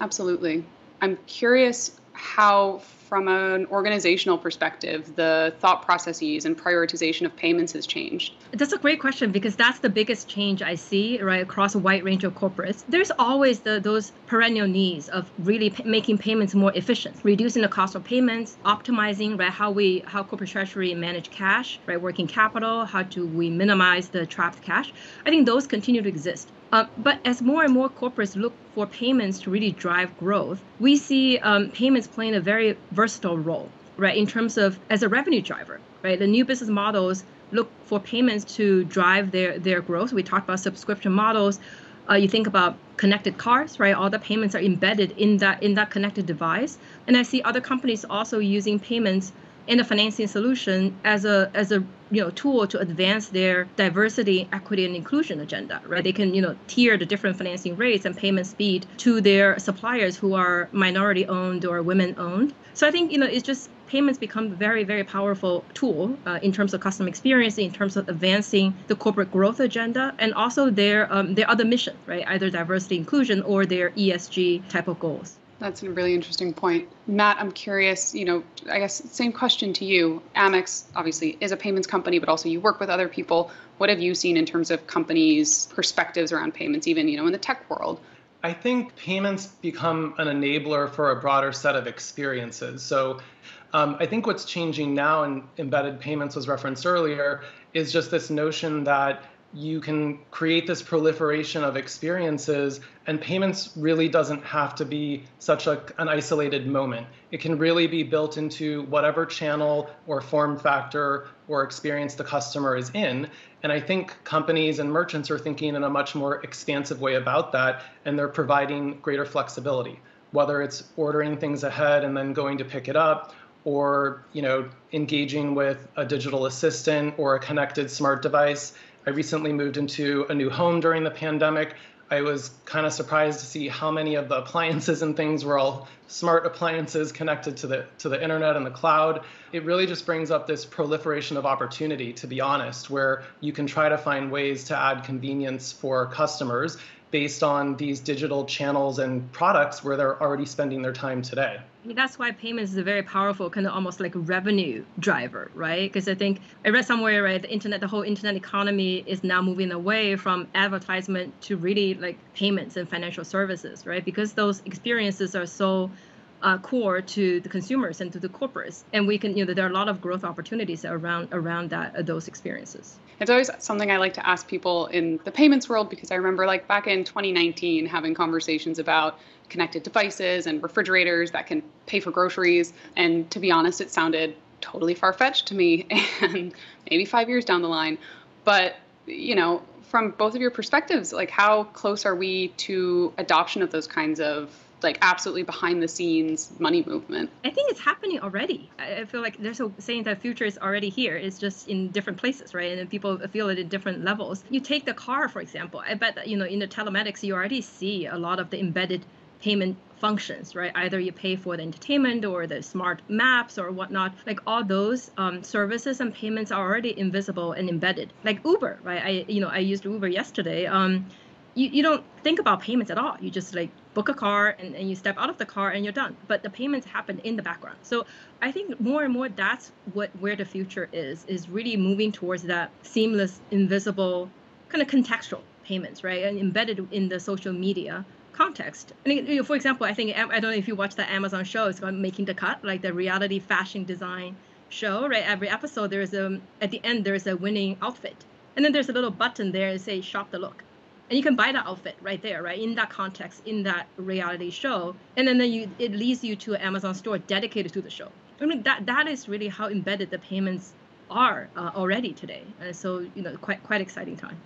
[SPEAKER 9] Absolutely. I'm curious how from an organizational perspective, the thought processes and prioritization of payments has changed?
[SPEAKER 11] That's a great question because that's the biggest change I see right across a wide range of corporates. There's always the, those perennial needs of really p- making payments more efficient, reducing the cost of payments, optimizing right how we how corporate treasury manage cash, right working capital, how do we minimize the trapped cash. I think those continue to exist. Uh, but as more and more corporates look for payments to really drive growth, we see um, payments playing a very versatile role, right, in terms of as a revenue driver, right? The new business models look for payments to drive their, their growth. We talked about subscription models. Uh, you think about connected cars, right? All the payments are embedded in that in that connected device. And I see other companies also using payments in the financing solution as a as a you know tool to advance their diversity, equity, and inclusion agenda. Right? They can you know tier the different financing rates and payment speed to their suppliers who are minority owned or women owned. So I think you know it's just payments become a very very powerful tool uh, in terms of customer experience, in terms of advancing the corporate growth agenda, and also their um, their other mission, right? Either diversity, inclusion, or their ESG type of goals.
[SPEAKER 9] That's a really interesting point. Matt, I'm curious, you know, I guess same question to you. Amex obviously is a payments company, but also you work with other people. What have you seen in terms of companies' perspectives around payments, even, you know, in the tech world?
[SPEAKER 10] I think payments become an enabler for a broader set of experiences. So um, I think what's changing now, in embedded payments was referenced earlier, is just this notion that you can create this proliferation of experiences and payments really doesn't have to be such a, an isolated moment it can really be built into whatever channel or form factor or experience the customer is in and i think companies and merchants are thinking in a much more expansive way about that and they're providing greater flexibility whether it's ordering things ahead and then going to pick it up or you know engaging with a digital assistant or a connected smart device. I recently moved into a new home during the pandemic. I was kind of surprised to see how many of the appliances and things were all smart appliances connected to the to the internet and the cloud. It really just brings up this proliferation of opportunity to be honest where you can try to find ways to add convenience for customers based on these digital channels and products where they're already spending their time today.
[SPEAKER 11] That's why payments is a very powerful kind of almost like revenue driver, right? Because I think I read somewhere, right, the internet, the whole internet economy is now moving away from advertisement to really like payments and financial services, right? Because those experiences are so uh, core to the consumers and to the corporates, and we can, you know, there are a lot of growth opportunities around around that uh, those experiences.
[SPEAKER 9] It's always something I like to ask people in the payments world because I remember like back in 2019 having conversations about connected devices and refrigerators that can pay for groceries. And to be honest, it sounded totally far fetched to me and maybe five years down the line. But, you know, from both of your perspectives, like how close are we to adoption of those kinds of like absolutely behind the scenes money movement?
[SPEAKER 11] I think it's happening already. I feel like there's a saying that future is already here. It's just in different places, right? And people feel it in different levels. You take the car, for example. I bet that, you know, in the telematics, you already see a lot of the embedded payment functions, right? Either you pay for the entertainment or the smart maps or whatnot. Like all those um, services and payments are already invisible and embedded. Like Uber, right? I you know I used Uber yesterday. Um, you, you don't think about payments at all. You just like book a car and, and you step out of the car and you're done. But the payments happen in the background. So I think more and more that's what where the future is, is really moving towards that seamless, invisible, kind of contextual payments, right? And embedded in the social media context. And you know, for example, I think I don't know if you watch the Amazon show. It's called Making the Cut, like the reality fashion design show. Right, every episode there's a at the end there's a winning outfit, and then there's a little button there that say shop the look, and you can buy that outfit right there, right in that context, in that reality show, and then, then you it leads you to an Amazon store dedicated to the show. I mean that that is really how embedded the payments are uh, already today, and so you know quite quite exciting time.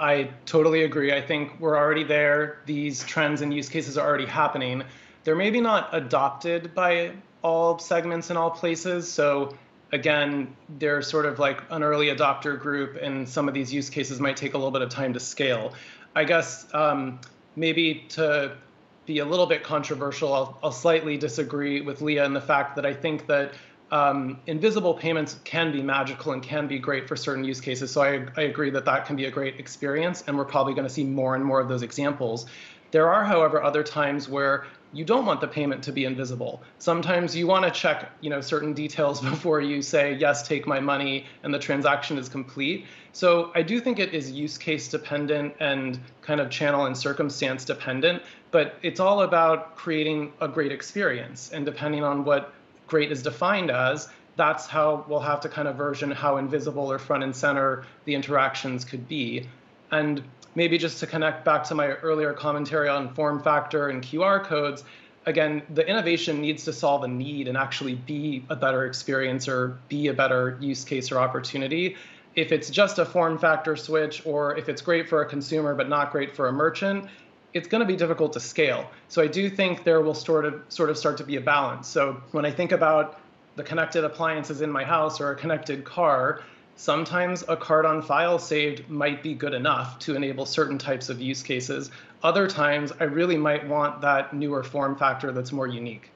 [SPEAKER 10] I totally agree. I think we're already there. These trends and use cases are already happening. They're maybe not adopted by all segments in all places. So again, they're sort of like an early adopter group, and some of these use cases might take a little bit of time to scale. I guess um, maybe to be a little bit controversial, I'll, I'll slightly disagree with Lia in the fact that I think that um, invisible payments can be magical and can be great for certain use cases. So I, I agree that that can be a great experience, and we're probably going to see more and more of those examples. There are, however, other times where you don't want the payment to be invisible. Sometimes you want to check, you know, certain details before you say yes, take my money, and the transaction is complete. So I do think it is use case dependent and kind of channel and circumstance dependent, but it's all about creating a great experience. And depending on what great is defined as, that's how we'll have to kind of version how invisible or front and center the interactions could be. And maybe just to connect back to my earlier commentary on form factor and QR codes, again, the innovation needs to solve a need and actually be a better experience or be a better use case or opportunity. If it's just a form factor switch or if it's great for a consumer but not great for a merchant, it's going to be difficult to scale. So I do think there will sort of sort of start to be a balance. So when I think about the connected appliances in my house or a connected car, sometimes a card on file saved might be good enough to enable certain types of use cases. Other times I really might want that newer form factor that's more unique.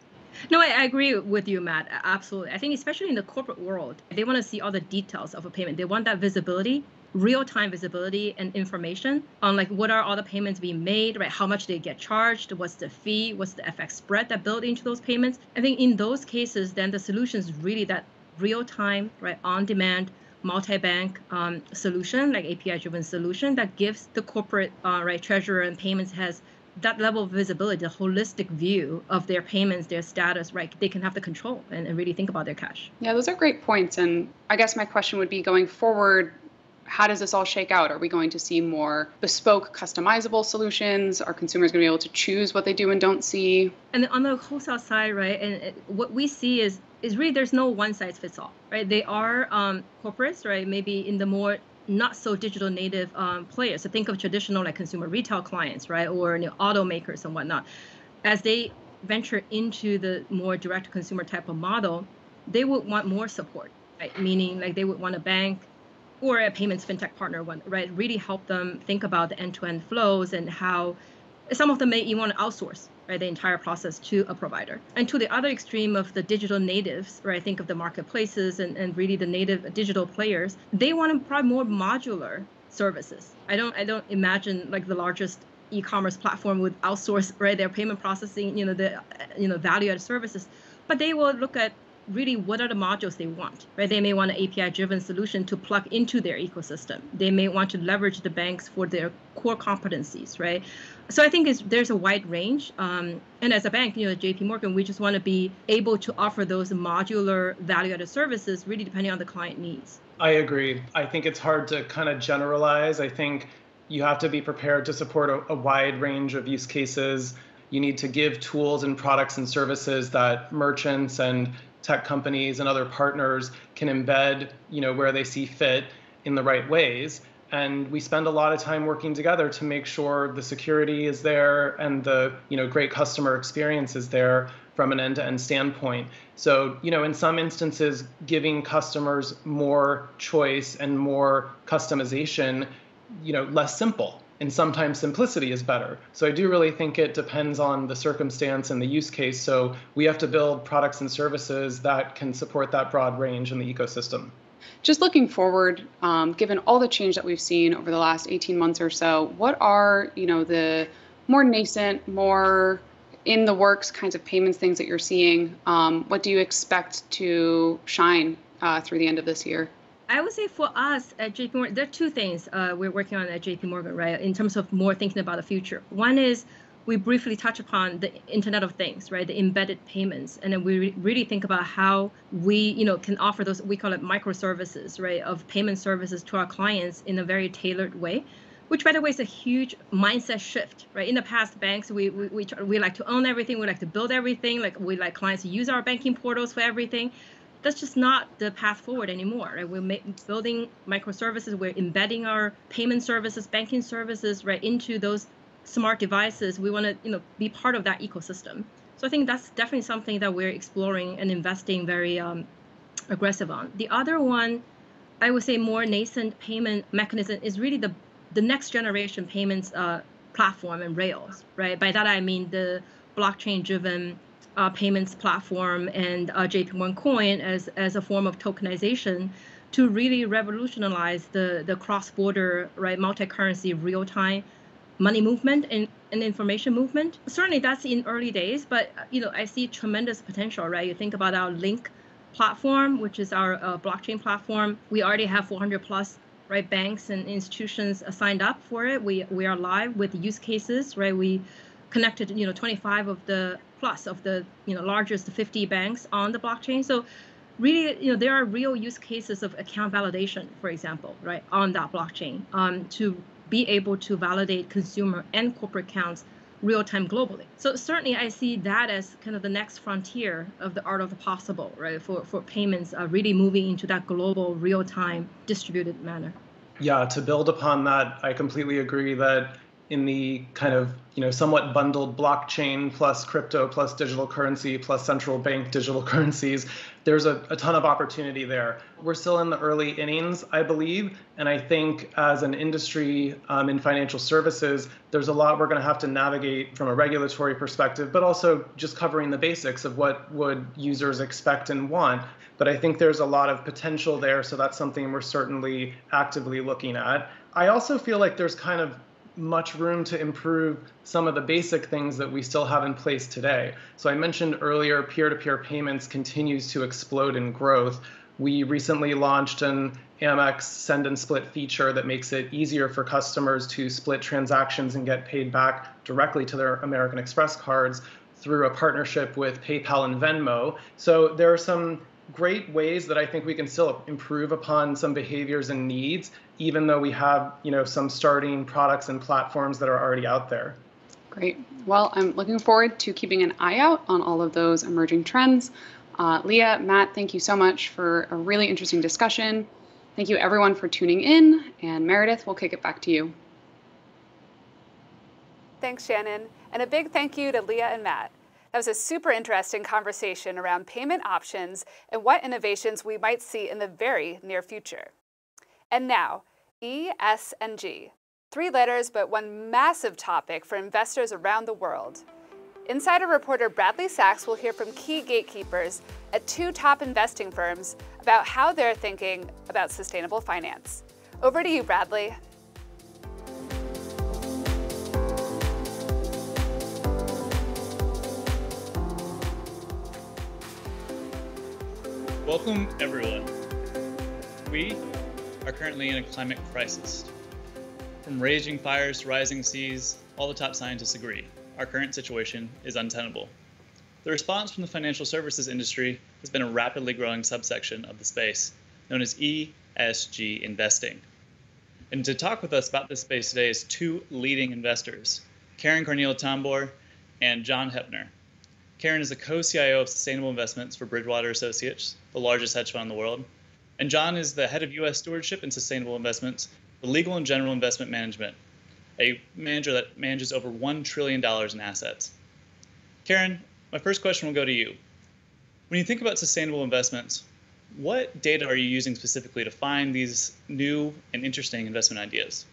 [SPEAKER 11] No, I, I, agree with you, Matt. Absolutely. I think especially in the corporate world, they want to see all the details of a payment. They want that visibility real-time visibility and information on like what are all the payments being made, right? How much they get charged, what's the fee, what's the FX spread that built into those payments. I think in those cases, then the solution is really that real-time, right, on-demand multi-bank um, solution, like API-driven solution that gives the corporate uh, right treasurer and payments has that level of visibility, the holistic view of their payments, their status, right? They can have the control and, and really think about their cash.
[SPEAKER 9] Yeah, those are great points. And I guess my question would be going forward, how does this all shake out? Are we going to see more bespoke, customizable solutions? Are consumers going to be able to choose what they do and don't see?
[SPEAKER 11] And on the wholesale side, right, and it, what we see is is really there's no one size fits all, right? They are um, corporates, right? Maybe in the more not so digital native um, players. So think of traditional like consumer retail clients, right, or you know, automakers and whatnot. As they venture into the more direct consumer type of model, they would want more support, right? Meaning like they would want a bank or a payments fintech partner, right? Really help them think about the end-to-end flows and how some of them may even want to outsource right the entire process to a provider and to the other extreme of the digital natives right think of the marketplaces and, and really the native digital players they want to provide more modular services i don't i don't imagine like the largest e-commerce platform would outsource right their payment processing you know the you know value added services but they will look at really what are the modules they want right? They may want an api driven solution to plug into their ecosystem. They may want to leverage the banks for their core competencies right? So i think there's a wide range um, and as a bank you know jp morgan we just want to be able to offer those modular value added services really depending on the client needs.
[SPEAKER 10] I agree. I think it's hard to kind of generalize. I think you have to be prepared to support a, a wide range of use cases. You need to give tools and products and services that merchants and tech companies and other partners can embed, you know, where they see fit in the right ways. And we spend a lot of time working together to make sure the security is there and the, you know, great customer experience is there from an end-to-end standpoint. So, you know, in some instances, giving customers more choice and more customization, you know, less simple and sometimes simplicity is better. So I do really think it depends on the circumstance and the use case. So we have to build products and services that can support that broad range in the ecosystem.
[SPEAKER 9] Just looking forward, um, given all the change that we've seen over the last 18 months or so, what are you know the more nascent, more in the works kinds of payments things that you're seeing? Um, what do you expect to shine uh, through the end of this year?
[SPEAKER 11] I would say for us at JP Morgan, there are two things uh, we're working on at JP Morgan, right? In terms of more thinking about the future. One is we briefly touch upon the Internet of Things, right? The embedded payments, and then we re- really think about how we, you know, can offer those. We call it microservices, right? Of payment services to our clients in a very tailored way. Which, by the way, is a huge mindset shift, right? In the past, banks we we we, we like to own everything, we like to build everything, like we like clients to use our banking portals for everything that's just not the path forward anymore. Right? We're building microservices. We're embedding our payment services, banking services, right into those smart devices. We want to, you know, be part of that ecosystem. So I think that's definitely something that we're exploring and investing very um, aggressive on. The other one, I would say, more nascent payment mechanism is really the the next generation payments uh, platform and rails. Right. By that I mean the blockchain-driven uh, payments platform and uh, JPM Coin as, as a form of tokenization to really revolutionize the, the cross-border, right, multi-currency real-time money movement and, and information movement. Certainly that's in early days, but you know, I see tremendous potential, right? You think about our Liink platform, which is our uh, blockchain platform. We already have 400 plus right banks and institutions signed up for it. We we are live with use cases, right? We connected, you know, 25 of the plus of the you know largest 50 banks on the blockchain. So really, you know, there are real use cases of account validation, for example, right, on that blockchain um, to be able to validate consumer and corporate accounts real time globally. So certainly I see that as kind of the next frontier of the art of the possible, right, for, for payments uh, really moving into that global real time distributed manner.
[SPEAKER 10] Yeah, to build upon that, I completely agree that in the kind of you know somewhat bundled blockchain plus crypto plus digital currency plus central bank digital currencies there's a, a ton of opportunity there. We're still in the early innings i believe and i think as an industry um, in financial services there's a lot we're going to have to navigate from a regulatory perspective but also just covering the basics of what would users expect and want. But i think there's a lot of potential there so that's something we're certainly actively looking at. I also feel like there's kind of much room to improve some of the basic things that we still have in place today. So I mentioned earlier, peer-to-peer payments continues to explode in growth. We recently launched an Amex send and split feature that makes it easier for customers to split transactions and get paid back directly to their American Express cards through a partnership with PayPal and Venmo. So there are some great ways that I think we can still improve upon some behaviors and needs, even though we have, you know, some starting products and platforms that are already out there.
[SPEAKER 9] Great. Well, I'm looking forward to keeping an eye out on all of those emerging trends. Uh, Lia, Matt, thank you so much for a really interesting discussion. Thank you everyone for tuning in, and Meredith, we'll kick it back to you.
[SPEAKER 2] Thanks, Shannon, and a big thank you to Lia and Matt. That was a super interesting conversation around payment options and what innovations we might see in the very near future. And now, E, S, and G. Three letters, but one massive topic for investors around the world. Insider reporter Bradley Saacks will hear from key gatekeepers at two top investing firms about how they're thinking about sustainable finance. Over to you, Bradley.
[SPEAKER 12] Welcome, everyone. We are currently in a climate crisis. From raging fires to rising seas, all the top scientists agree our current situation is untenable. The response from the financial services industry has been a rapidly growing subsection of the space, known as ESG investing. And to talk with us about this space today is two leading investors, Karen Karniol-Tambour and John Hoeppner. Karen is the co-CIO of Sustainable Investments for Bridgewater Associates, the largest hedge fund in the world. And John is the head of U.S. Stewardship and Sustainable Investments for Legal and General Investment Management, a manager that manages over $1 trillion in assets. Karen, my first question will go to you. When you think about sustainable investments, what data are you using specifically to find these new and interesting investment ideas?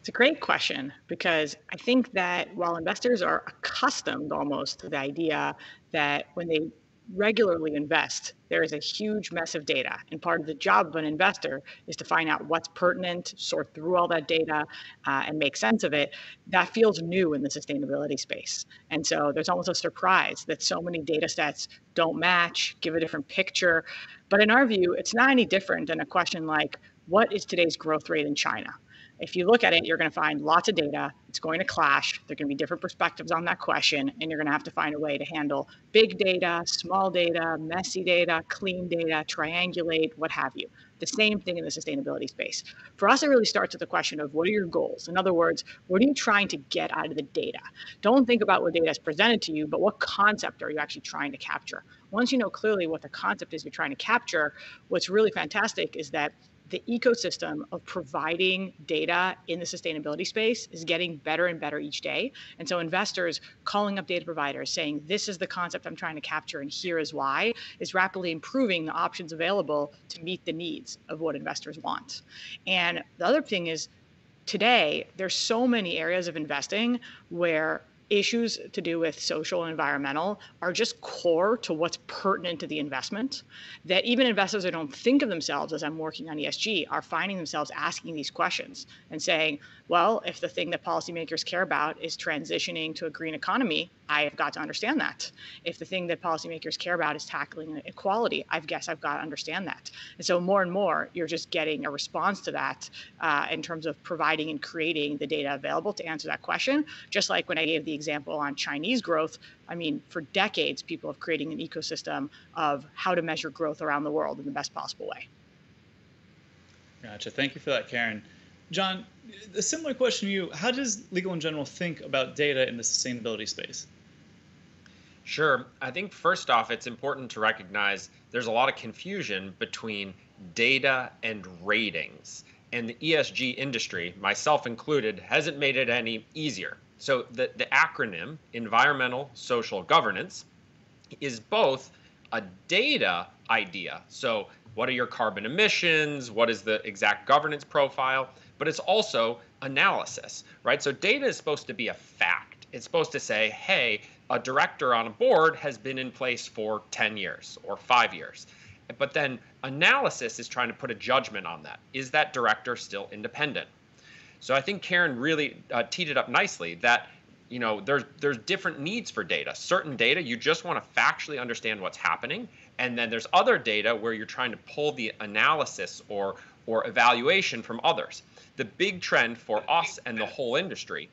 [SPEAKER 13] It's a great question because I think that while investors are accustomed almost to the idea that when they regularly invest, there is a huge mess of data. And part of the job of an investor is to find out what's pertinent, sort through all that data, uh, and make sense of it. That feels new in the sustainability space. And so there's almost a surprise that so many data sets don't match, give a different picture. But in our view, it's not any different than a question like, what is today's growth rate in China? If you look at it, you're going to find lots of data. It's going to clash. There are going to be different perspectives on that question, and you're going to have to find a way to handle big data, small data, messy data, clean data, triangulate, what have you. The same thing in the sustainability space. For us, it really starts with the question of what are your goals? In other words, what are you trying to get out of the data? Don't think about what data is presented to you, but what concept are you actually trying to capture? Once you know clearly what the concept is you're trying to capture, what's really fantastic is that the ecosystem of providing data in the sustainability space is getting better and better each day. And so investors calling up data providers saying, this is the concept I'm trying to capture and here is why, is rapidly improving the options available to meet the needs of what investors want. And the other thing is, today there's so many areas of investing where issues to do with social and environmental are just core to what's pertinent to the investment that even investors that don't think of themselves as I'm working on ESG are finding themselves asking these questions and saying, well, if the thing that policymakers care about is transitioning to a green economy, I've got to understand that. If the thing that policymakers care about is tackling inequality, I guess I've got to understand that. And so more and more, you're just getting a response to that uh, in terms of providing and creating the data available to answer that question. Just like when I gave the example on Chinese growth, I mean, for decades, people have created an ecosystem of how to measure growth around the world in the best possible way.
[SPEAKER 12] Gotcha. Thank you for that, Karen. John, a similar question to you. How does Legal & General think about data in the sustainability space?
[SPEAKER 14] Sure. I think first off, it's important to recognize there's a lot of confusion between data and ratings. And the ESG industry, myself included, hasn't made it any easier. So the, the acronym, Environmental Social Governance, is both a data idea. So what are your carbon emissions? What is the exact governance profile? but it's also analysis, right? So data is supposed to be a fact. It's supposed to say, hey, a director on a board has been in place for 10 years or five years. But then analysis is trying to put a judgment on that. Is that director still independent? So I think Karen really uh, teed it up nicely that you know there's there's different needs for data. Certain data you just want to factually understand what's happening, and then there's other data where you're trying to pull the analysis or or evaluation from others the big trend for us and the whole industry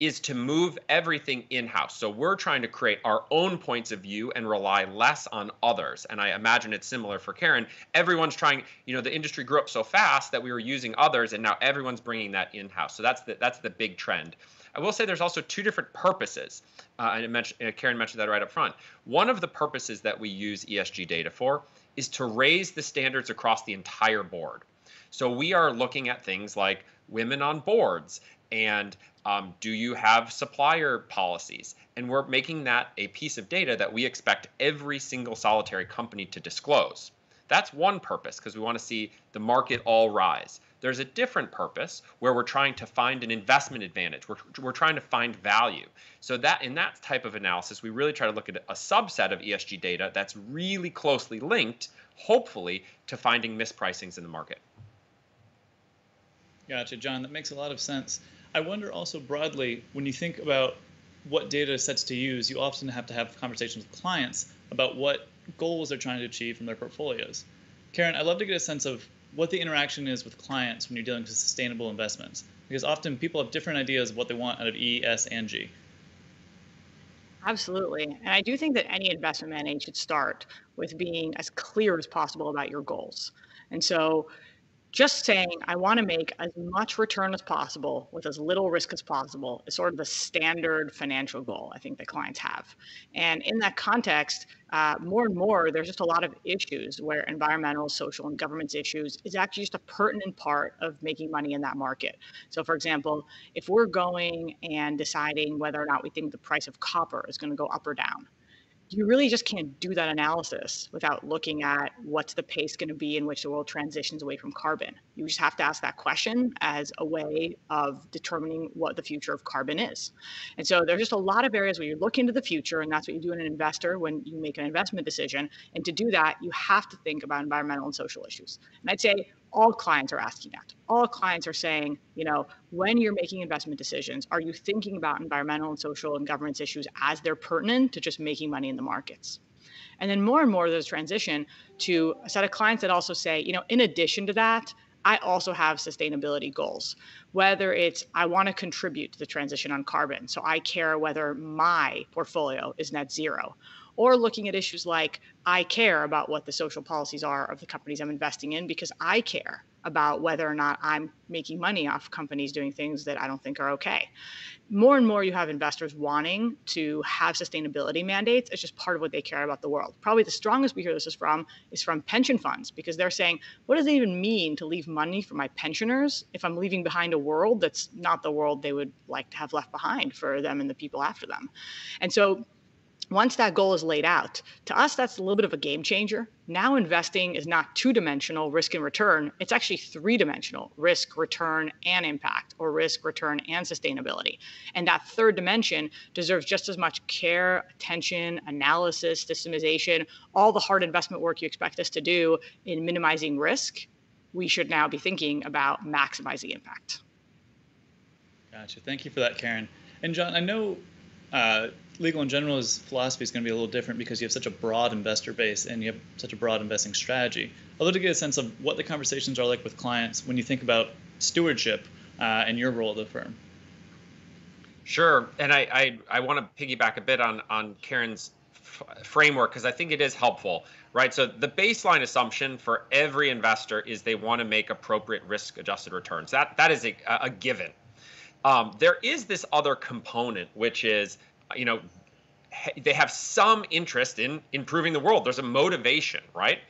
[SPEAKER 14] is to move everything in house. So we're trying to create our own points of view and rely less on others. And I imagine it's similar for Karen. Everyone's trying, you know, the industry grew up so fast that we were using others and now everyone's bringing that in house. So that's the that's the big trend. I will say there's also two different purposes. Uh, and mentioned, uh, Karen mentioned that right up front. One of the purposes that we use ESG data for is to raise the standards across the entire board. So we are looking at things like women on boards and Um, do you have supplier policies? And we're making that a piece of data that we expect every single solitary company to disclose. That's one purpose because we want to see the market all rise. There's a different purpose where we're trying to find an investment advantage. We're, we're trying to find value. So that in that type of analysis, we really try to look at a subset of ESG data that's really closely linked, hopefully, to finding mispricings in the market.
[SPEAKER 12] Gotcha, John. That makes a lot of sense. I wonder also broadly, when you think about what data sets to use, you often have to have conversations with clients about what goals they're trying to achieve from their portfolios. Karen, I'd love to get a sense of what the interaction is with clients when you're dealing with sustainable investments, because often people have different ideas of what they want out of E, S, and G.
[SPEAKER 13] Absolutely. And I do think that any investment mandate should start with being as clear as possible about your goals. And so just saying I want to make as much return as possible with as little risk as possible is sort of the standard financial goal I think that clients have. And in that context, uh, more and more, there's just a lot of issues where environmental, social, and governance issues is actually just a pertinent part of making money in that market. So, for example, if we're going and deciding whether or not we think the price of copper is going to go up or down, you really just can't do that analysis without looking at what's the pace going to be in which the world transitions away from carbon. You just have to ask that question as a way of determining what the future of carbon is. And so there's just a lot of areas where you look into the future, and that's what you do in an investor when you make an investment decision. And to do that, you have to think about environmental and social issues. And I'd say all clients are asking that. All clients are saying, you know, when you're making investment decisions, are you thinking about environmental and social and governance issues as they're pertinent to just making money in the markets? And then more and more there's transition to a set of clients that also say, you know, in addition to that, I also have sustainability goals. Whether it's I want to contribute to the transition on carbon, so I care whether my portfolio is net zero, or looking at issues like I care about what the social policies are of the companies I'm investing in because I care about whether or not I'm making money off companies doing things that I don't think are okay. More and more, you have investors wanting to have sustainability mandates. It's just part of what they care about the world. Probably the strongest we hear this is from is from pension funds because they're saying, what does it even mean to leave money for my pensioners if I'm leaving behind a world that's not the world they would like to have left behind for them and the people after them? And so once that goal is laid out, to us, that's a little bit of a game changer. Now, investing is not two dimensional risk and return, it's actually three dimensional risk, return, and impact, or risk, return, and sustainability. And that third dimension deserves just as much care, attention, analysis, systemization, all the hard investment work you expect us to do in minimizing risk. We should now be thinking about maximizing impact.
[SPEAKER 12] Gotcha. Thank you for that, Karen. And John, I know uh, Legal & General's philosophy is going to be a little different because you have such a broad investor base and you have such a broad investing strategy. I'd to get a sense of what the conversations are like with clients when you think about stewardship uh, and your role at the firm.
[SPEAKER 14] Sure, and I I, I want to piggyback a bit on on Karen's f- framework because I think it is helpful, right? So the baseline assumption for every investor is they want to make appropriate risk-adjusted returns. That that is a, a given, um, there is this other component, which is, you know, they have some interest in improving the world. There's a motivation, right?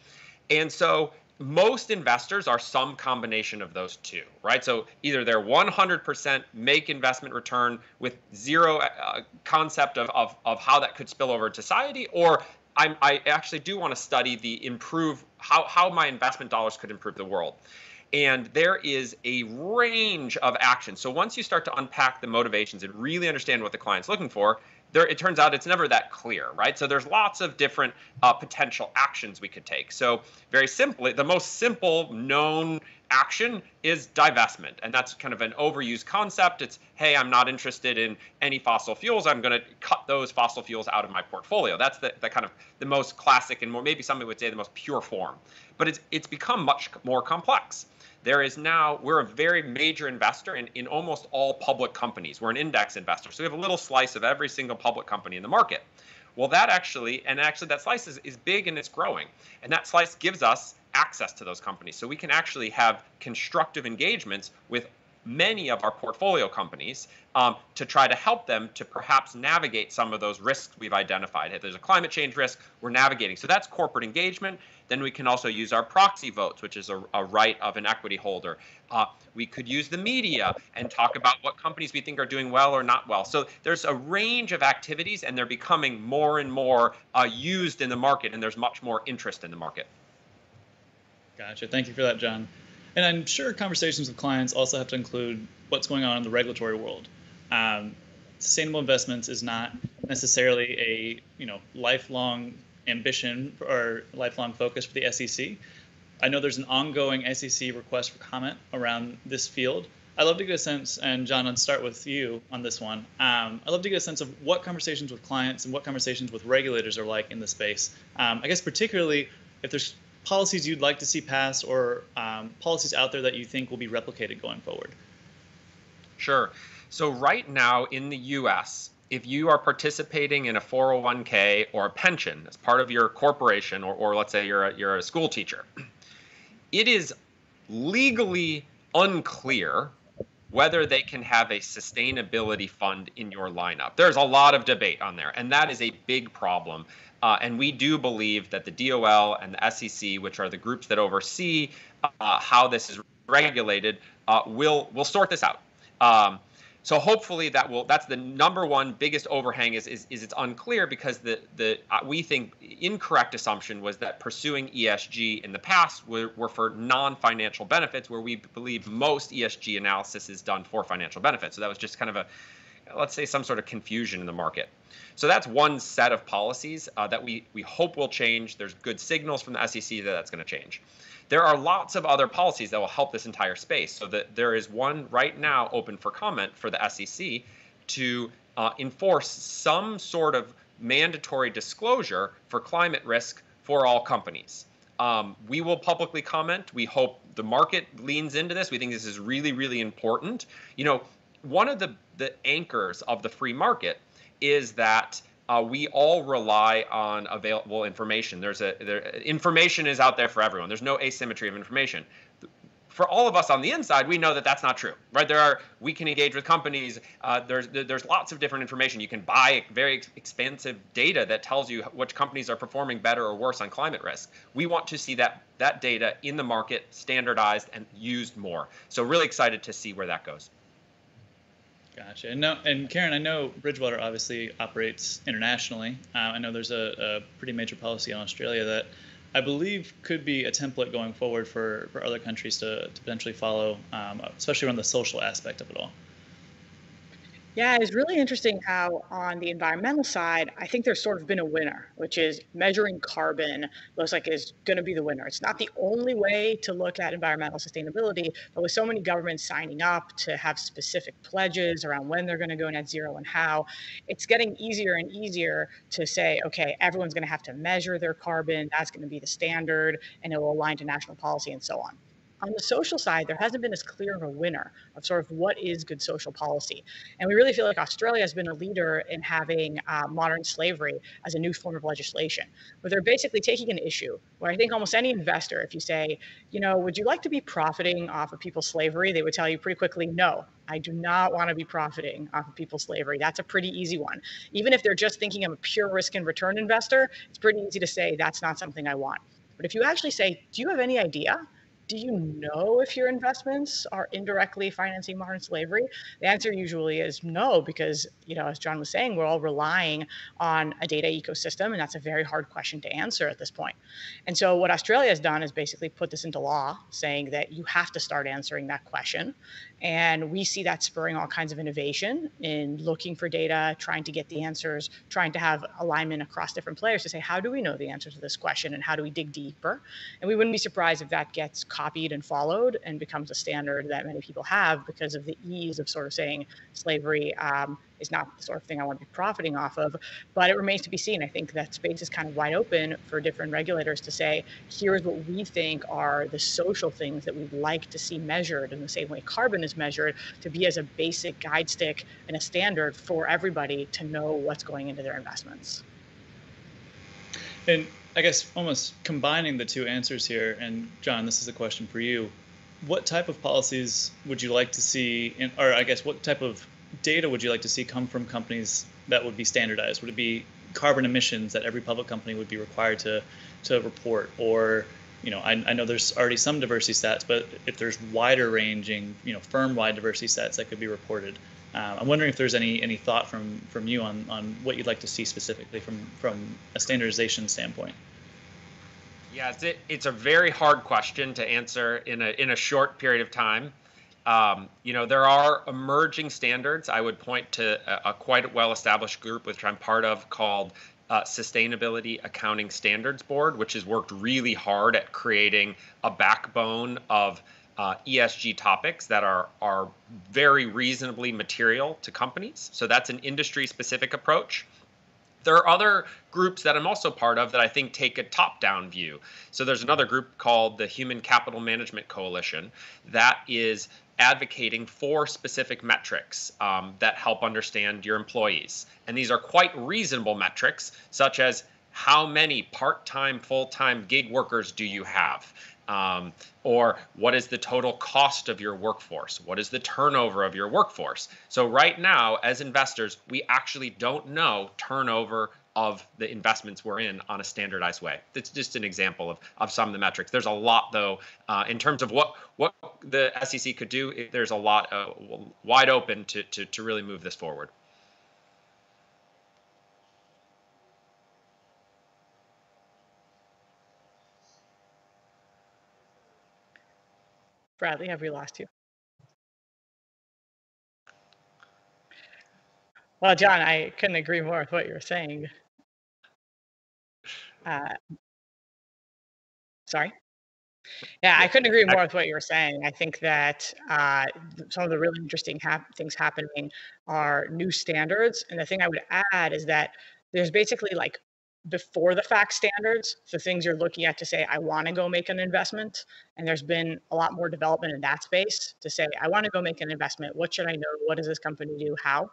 [SPEAKER 14] And so most investors are some combination of those two, right? So either they're 100% make investment return with zero uh, concept of, of, of how that could spill over to society, or I'm, I actually do want to study the improve how, how my investment dollars could improve the world and there is a range of actions. So once you start to unpack the motivations and really understand what the client's looking for, there it turns out it's never that clear, right? So there's lots of different uh, potential actions we could take. So very simply, the most simple known action is divestment, and that's kind of an overused concept. It's hey, I'm not interested in any fossil fuels. I'm going to cut those fossil fuels out of my portfolio. That's the, the kind of the most classic and more maybe somebody would say the most pure form. But it's it's become much more complex there is now we're a very major investor in, in almost all public companies we're an index investor so we have a little slice of every single public company in the market well that actually and actually that slice is, is big and it's growing and that slice gives us access to those companies so we can actually have constructive engagements with many of our portfolio companies um, to try to help them to perhaps navigate some of those risks we've identified. If there's a climate change risk, we're navigating. So that's corporate engagement. Then we can also use our proxy votes, which is a, a right of an equity holder. Uh, we could use the media and talk about what companies we think are doing well or not well. So there's a range of activities, and they're becoming more and more uh, used in the market, and there's much more interest in the market.
[SPEAKER 12] Gotcha. Thank you for that, John. And I'm sure conversations with clients also have to include what's going on in the regulatory world. Um, sustainable investments is not necessarily a you know lifelong ambition or lifelong focus for the SEC. I know there's an ongoing SEC request for comment around this field. I'd love to get a sense, and John, I'll start with you on this one. Um, I'd love to get a sense of what conversations with clients and what conversations with regulators are like in the space. Um, I guess particularly if there's policies you'd like to see passed or um, policies out there that you think will be replicated going forward.
[SPEAKER 14] Sure. So right now in the U.S., if you are participating in a 401k or a pension as part of your corporation, or, or let's say you're a, you're a school teacher, it is legally unclear whether they can have a sustainability fund in your lineup. There's a lot of debate on there, and that is a big problem. Uh, and we do believe that the DOL and the SEC, which are the groups that oversee uh, how this is regulated, uh, will will sort this out. Um, so hopefully that will that's the number one biggest overhang is is, is it's unclear because the the uh, we think incorrect assumption was that pursuing ESG in the past were, were for non-financial benefits where we believe most ESG analysis is done for financial benefits. So that was just kind of a let's say some sort of confusion in the market. So that's one set of policies uh, that we we hope will change. There's good signals from the SEC that that's going to change. There are lots of other policies that will help this entire space. So that there is one right now open for comment for the SEC to uh, enforce some sort of mandatory disclosure for climate risk for all companies. Um, we will publicly comment. We hope the market leans into this. We think this is really, really important. You know, one of the, the anchors of the free market is that uh, we all rely on available information. There's a there, information is out there for everyone. There's no asymmetry of information. For all of us on the inside, we know that that's not true, right? There are we can engage with companies. Uh, there's there's lots of different information. You can buy very expensive data that tells you which companies are performing better or worse on climate risk. We want to see that that data in the market, standardized and used more. So really excited to see where that goes.
[SPEAKER 12] Gotcha. And no, and Karen, I know Bridgewater obviously operates internationally. Uh, I know there's a, a, pretty major policy in Australia that I believe could be a template going forward for, for other countries to, to potentially follow, um, especially around the social aspect of it all.
[SPEAKER 13] Yeah, it's really interesting how on the environmental side, I think there's sort of been a winner, which is measuring carbon looks like is going to be the winner. It's not the only way to look at environmental sustainability, but with so many governments signing up to have specific pledges around when they're going to go net zero and how, it's getting easier and easier to say, okay, everyone's going to have to measure their carbon. That's going to be the standard, and it will align to national policy and so on on the social side, there hasn't been as clear of a winner of sort of what is good social policy. And we really feel like Australia has been a leader in having uh, modern slavery as a new form of legislation, where they're basically taking an issue where I think almost any investor, if you say, you know, would you like to be profiting off of people's slavery? They would tell you pretty quickly, no, I do not want to be profiting off of people's slavery. That's a pretty easy one. Even if they're just thinking I'm a pure risk and return investor, it's pretty easy to say that's not something I want. But if you actually say, do you have any idea do you know if your investments are indirectly financing modern slavery? The answer usually is no, because, you know, as John was saying, we're all relying on a data ecosystem, and that's a very hard question to answer at this point. And so what Australia has done is basically put this into law, saying that you have to start answering that question. And we see that spurring all kinds of innovation in looking for data, trying to get the answers, trying to have alignment across different players to say, how do we know the answer to this question and how do we dig deeper? And we wouldn't be surprised if that gets copied and followed and becomes a standard that many people have because of the ease of sort of saying slavery um, is not the sort of thing I want to be profiting off of. But it remains to be seen. I think that space is kind of wide open for different regulators to say, here's what we think are the social things that we'd like to see measured in the same way carbon is measured to be as a basic guide stick and a standard for everybody to know what's going into their investments.
[SPEAKER 12] And I guess almost combining the two answers here, and John, this is a question for you. what type of policies would you like to see, in, or I guess what type of data would you like to see come from companies that would be standardized? Would it be carbon emissions that every public company would be required to to report, or you know, I, I know there's already some diversity stats, but if there's wider ranging, you know, firm-wide diversity stats that could be reported, uh, I'm wondering if there's any any thought from from you on on what you'd like to see specifically from from a standardization standpoint.
[SPEAKER 14] Yeah, it's, it, it's a very hard question to answer in a in a short period of time. Um, you know, there are emerging standards. I would point to a, a quite well-established group which I'm part of called uh, Sustainability Accounting Standards Board, which has worked really hard at creating a backbone of uh, ESG topics that are are very reasonably material to companies. So that's an industry-specific approach. There are other groups that I'm also part of that I think take a top down view. So there's another group called the Human Capital Management Coalition that is advocating for specific metrics um, that help understand your employees. And these are quite reasonable metrics, such as how many part time, full time gig workers do you have? Um, or what is the total cost of your workforce? What is the turnover of your workforce? So, right now, as investors, we actually don't know turnover of the investments we're in on a standardized way. That's just an example of, of some of the metrics. There's a lot, though, uh, in terms of what, what the SEC could do, there's a lot uh, wide open to, to, to really move this forward.
[SPEAKER 13] Bradley, have we lost you? Well, John, I couldn't agree more with what you were saying. Uh, sorry? Yeah, I couldn't agree more with what you were saying. I think that uh, some of the really interesting hap- things happening are new standards. And the thing I would add is that there's basically like before the fact standards, the things you're looking at to say, I want to go make an investment. And there's been a lot more development in that space to say, I want to go make an investment. What should I know? What does this company do? How?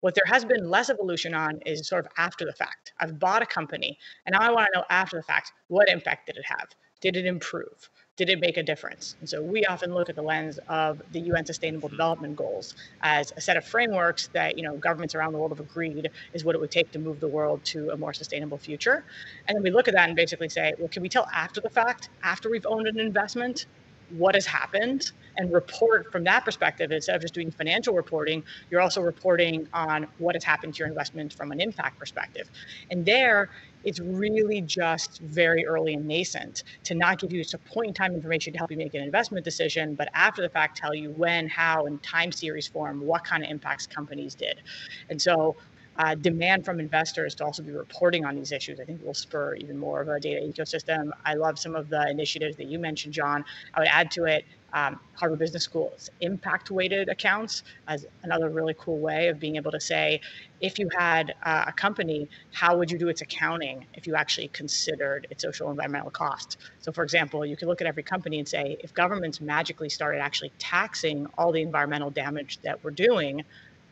[SPEAKER 13] What there has been less evolution on is sort of after the fact. I've bought a company and now I want to know after the fact, what impact did it have? Did it improve? Did it make a difference? And so we often look at the lens of the UN Sustainable Development Goals as a set of frameworks that you know governments around the world have agreed is what it would take to move the world to a more sustainable future. And then we look at that and basically say, well, can we tell after the fact, after we've owned an investment, what has happened and report from that perspective instead of just doing financial reporting you're also reporting on what has happened to your investment from an impact perspective and there it's really just very early and nascent to not give you a point in time information to help you make an investment decision, but after the fact tell you when, how, and time series form what kind of impacts companies did. And so uh, demand from investors to also be reporting on these issues, I think will spur even more of a data ecosystem. I love some of the initiatives that you mentioned, John. I would add to it um, Harvard Business School's impact weighted accounts as another really cool way of being able to say, if you had uh, a company, how would you do its accounting if you actually considered its social environmental cost? So, for example, you could look at every company and say, if governments magically started actually taxing all the environmental damage that we're doing,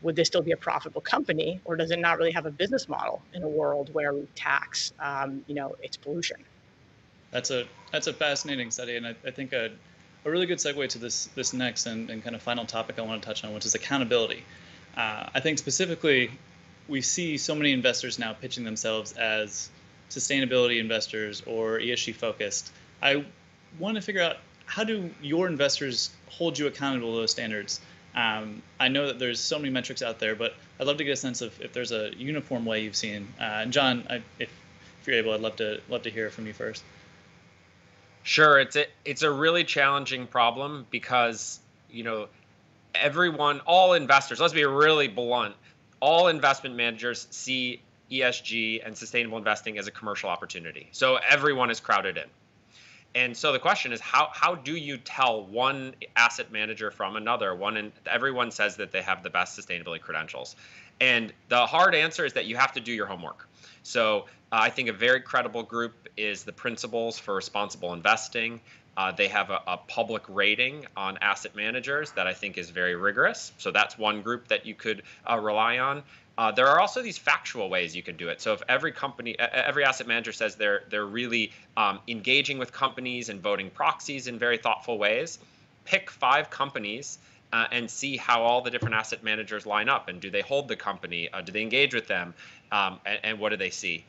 [SPEAKER 13] would this still be a profitable company, or does it not really have a business model in a world where we tax, um, you know, its pollution?
[SPEAKER 12] That's a that's a fascinating study, and I, I think a, a really good segue to this this next and, and kind of final topic I want to touch on, which is accountability. Uh, I think specifically, we see so many investors now pitching themselves as sustainability investors or ESG focused. I want to figure out how do your investors hold you accountable to those standards? Um, I know that there's so many metrics out there, but I'd love to get a sense of if there's a uniform way you've seen. Uh, and John, I, if, if you're able, I'd love to love to hear from you first.
[SPEAKER 14] Sure, it's a it's a really challenging problem because you know everyone, all investors. Let's be really blunt. All investment managers see ESG and sustainable investing as a commercial opportunity. So everyone is crowded in. And so the question is how how do you tell one asset manager from another? One and everyone says that they have the best sustainability credentials. And the hard answer is that you have to do your homework. So uh, I think a very credible group is the Principles for Responsible Investing. Uh, they have a, a, public rating on asset managers that I think is very rigorous. So that's one group that you could uh, rely on. Uh, there are also these factual ways you can do it. So if every company, every asset manager says they're they're really um, engaging with companies and voting proxies in very thoughtful ways, pick five companies uh, and see how all the different asset managers line up and do they hold the company uh, do they engage with them um, and, and, what do they see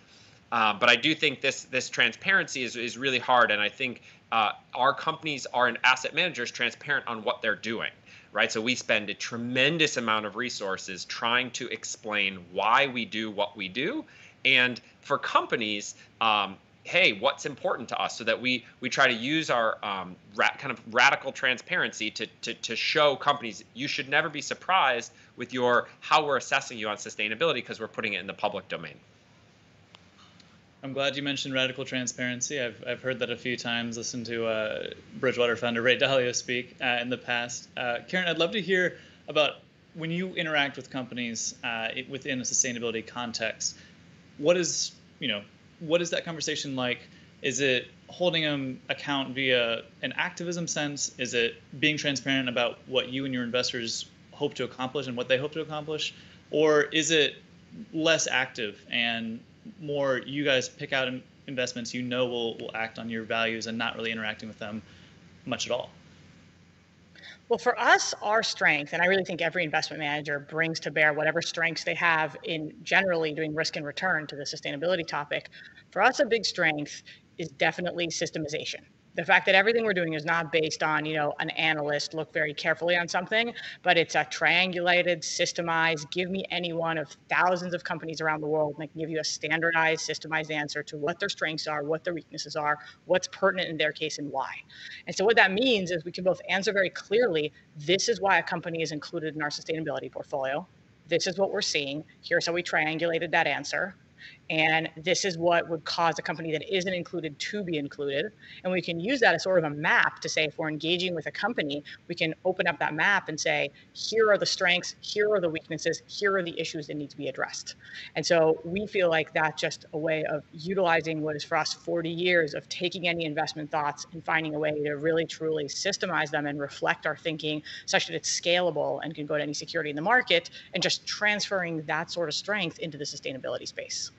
[SPEAKER 14] um, but i do think this this transparency is, is really hard and i think uh, our companies are and asset managers transparent on what they're doing right so we spend a tremendous amount of resources trying to explain why we do what we do and for companies um, hey, what's important to us, so that we we try to use our um, kind of radical transparency to, to to show companies you should never be surprised with your how we're assessing you on sustainability because we're putting it in the public domain.
[SPEAKER 12] I'm glad you mentioned radical transparency. I've, I've heard that a few times, listened to uh, Bridgewater founder Ray Dalio speak uh, in the past. Uh, Karen, I'd love to hear about when you interact with companies uh, within a sustainability context, what is, you know, what is that conversation like? Is it holding them account via an activism sense? Is it being transparent about what you and your investors hope to accomplish and what they hope to accomplish? Or is it less active and more you guys pick out investments you know will, will act on your values and not really interacting with them much at all?
[SPEAKER 13] Well, for us, our strength, and I really think every investment manager brings to bear whatever strengths they have in generally doing risk and return to the sustainability topic. For us, a big strength is definitely systemization the fact that everything we're doing is not based on you know an analyst look very carefully on something but it's a triangulated systemized give me any one of thousands of companies around the world and they can give you a standardized systemized answer to what their strengths are what their weaknesses are what's pertinent in their case and why. And so what that means is we can both answer very clearly this is why a company is included in our sustainability portfolio. This is what we're seeing. Here's how we triangulated that answer and this is what would cause a company that isn't included to be included. And we can use that as sort of a map to say if we're engaging with a company, we can open up that map and say, here are the strengths, here are the weaknesses, here are the issues that need to be addressed. And so we feel like that's just a way of utilizing what is for us 40 years of taking any investment thoughts and finding a way to really truly systemize them and reflect our thinking such that it's scalable and can go to any security in the market and just transferring that sort of strength into the sustainability space.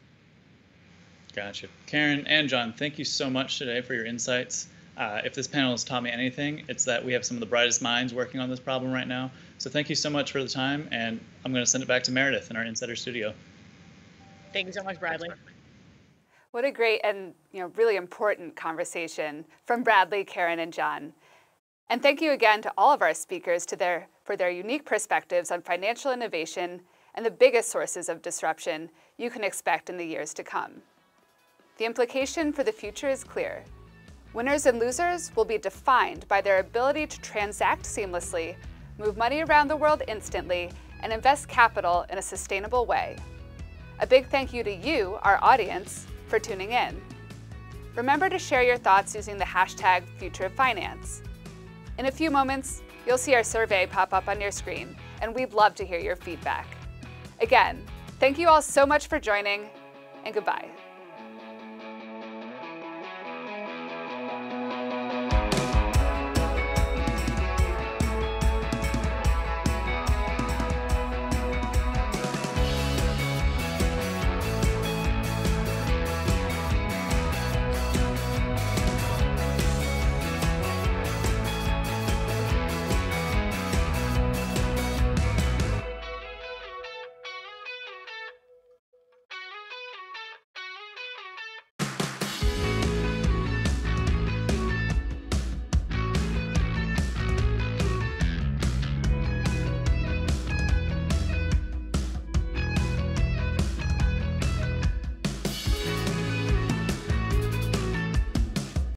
[SPEAKER 12] Gotcha. Karen and John, thank you so much today for your insights. Uh, if this panel has taught me anything, it's that we have some of the brightest minds working on this problem right now. So thank you so much for the time, and I'm going to send it back to Meredith in our Insider studio.
[SPEAKER 13] Thank you so much, Bradley.
[SPEAKER 2] What a great and you know really important conversation from Bradley, Karen, and John. And thank you again to all of our speakers to their, for their unique perspectives on financial innovation and the biggest sources of disruption you can expect in the years to come. The implication for the future is clear. Winners and losers will be defined by their ability to transact seamlessly, move money around the world instantly, and invest capital in a sustainable way. A big thank you to you, our audience, for tuning in. Remember to share your thoughts using the hashtag FutureOfFinance. In a few moments, you'll see our survey pop up on your screen, and we'd love to hear your feedback. Again, thank you all so much for joining, and goodbye.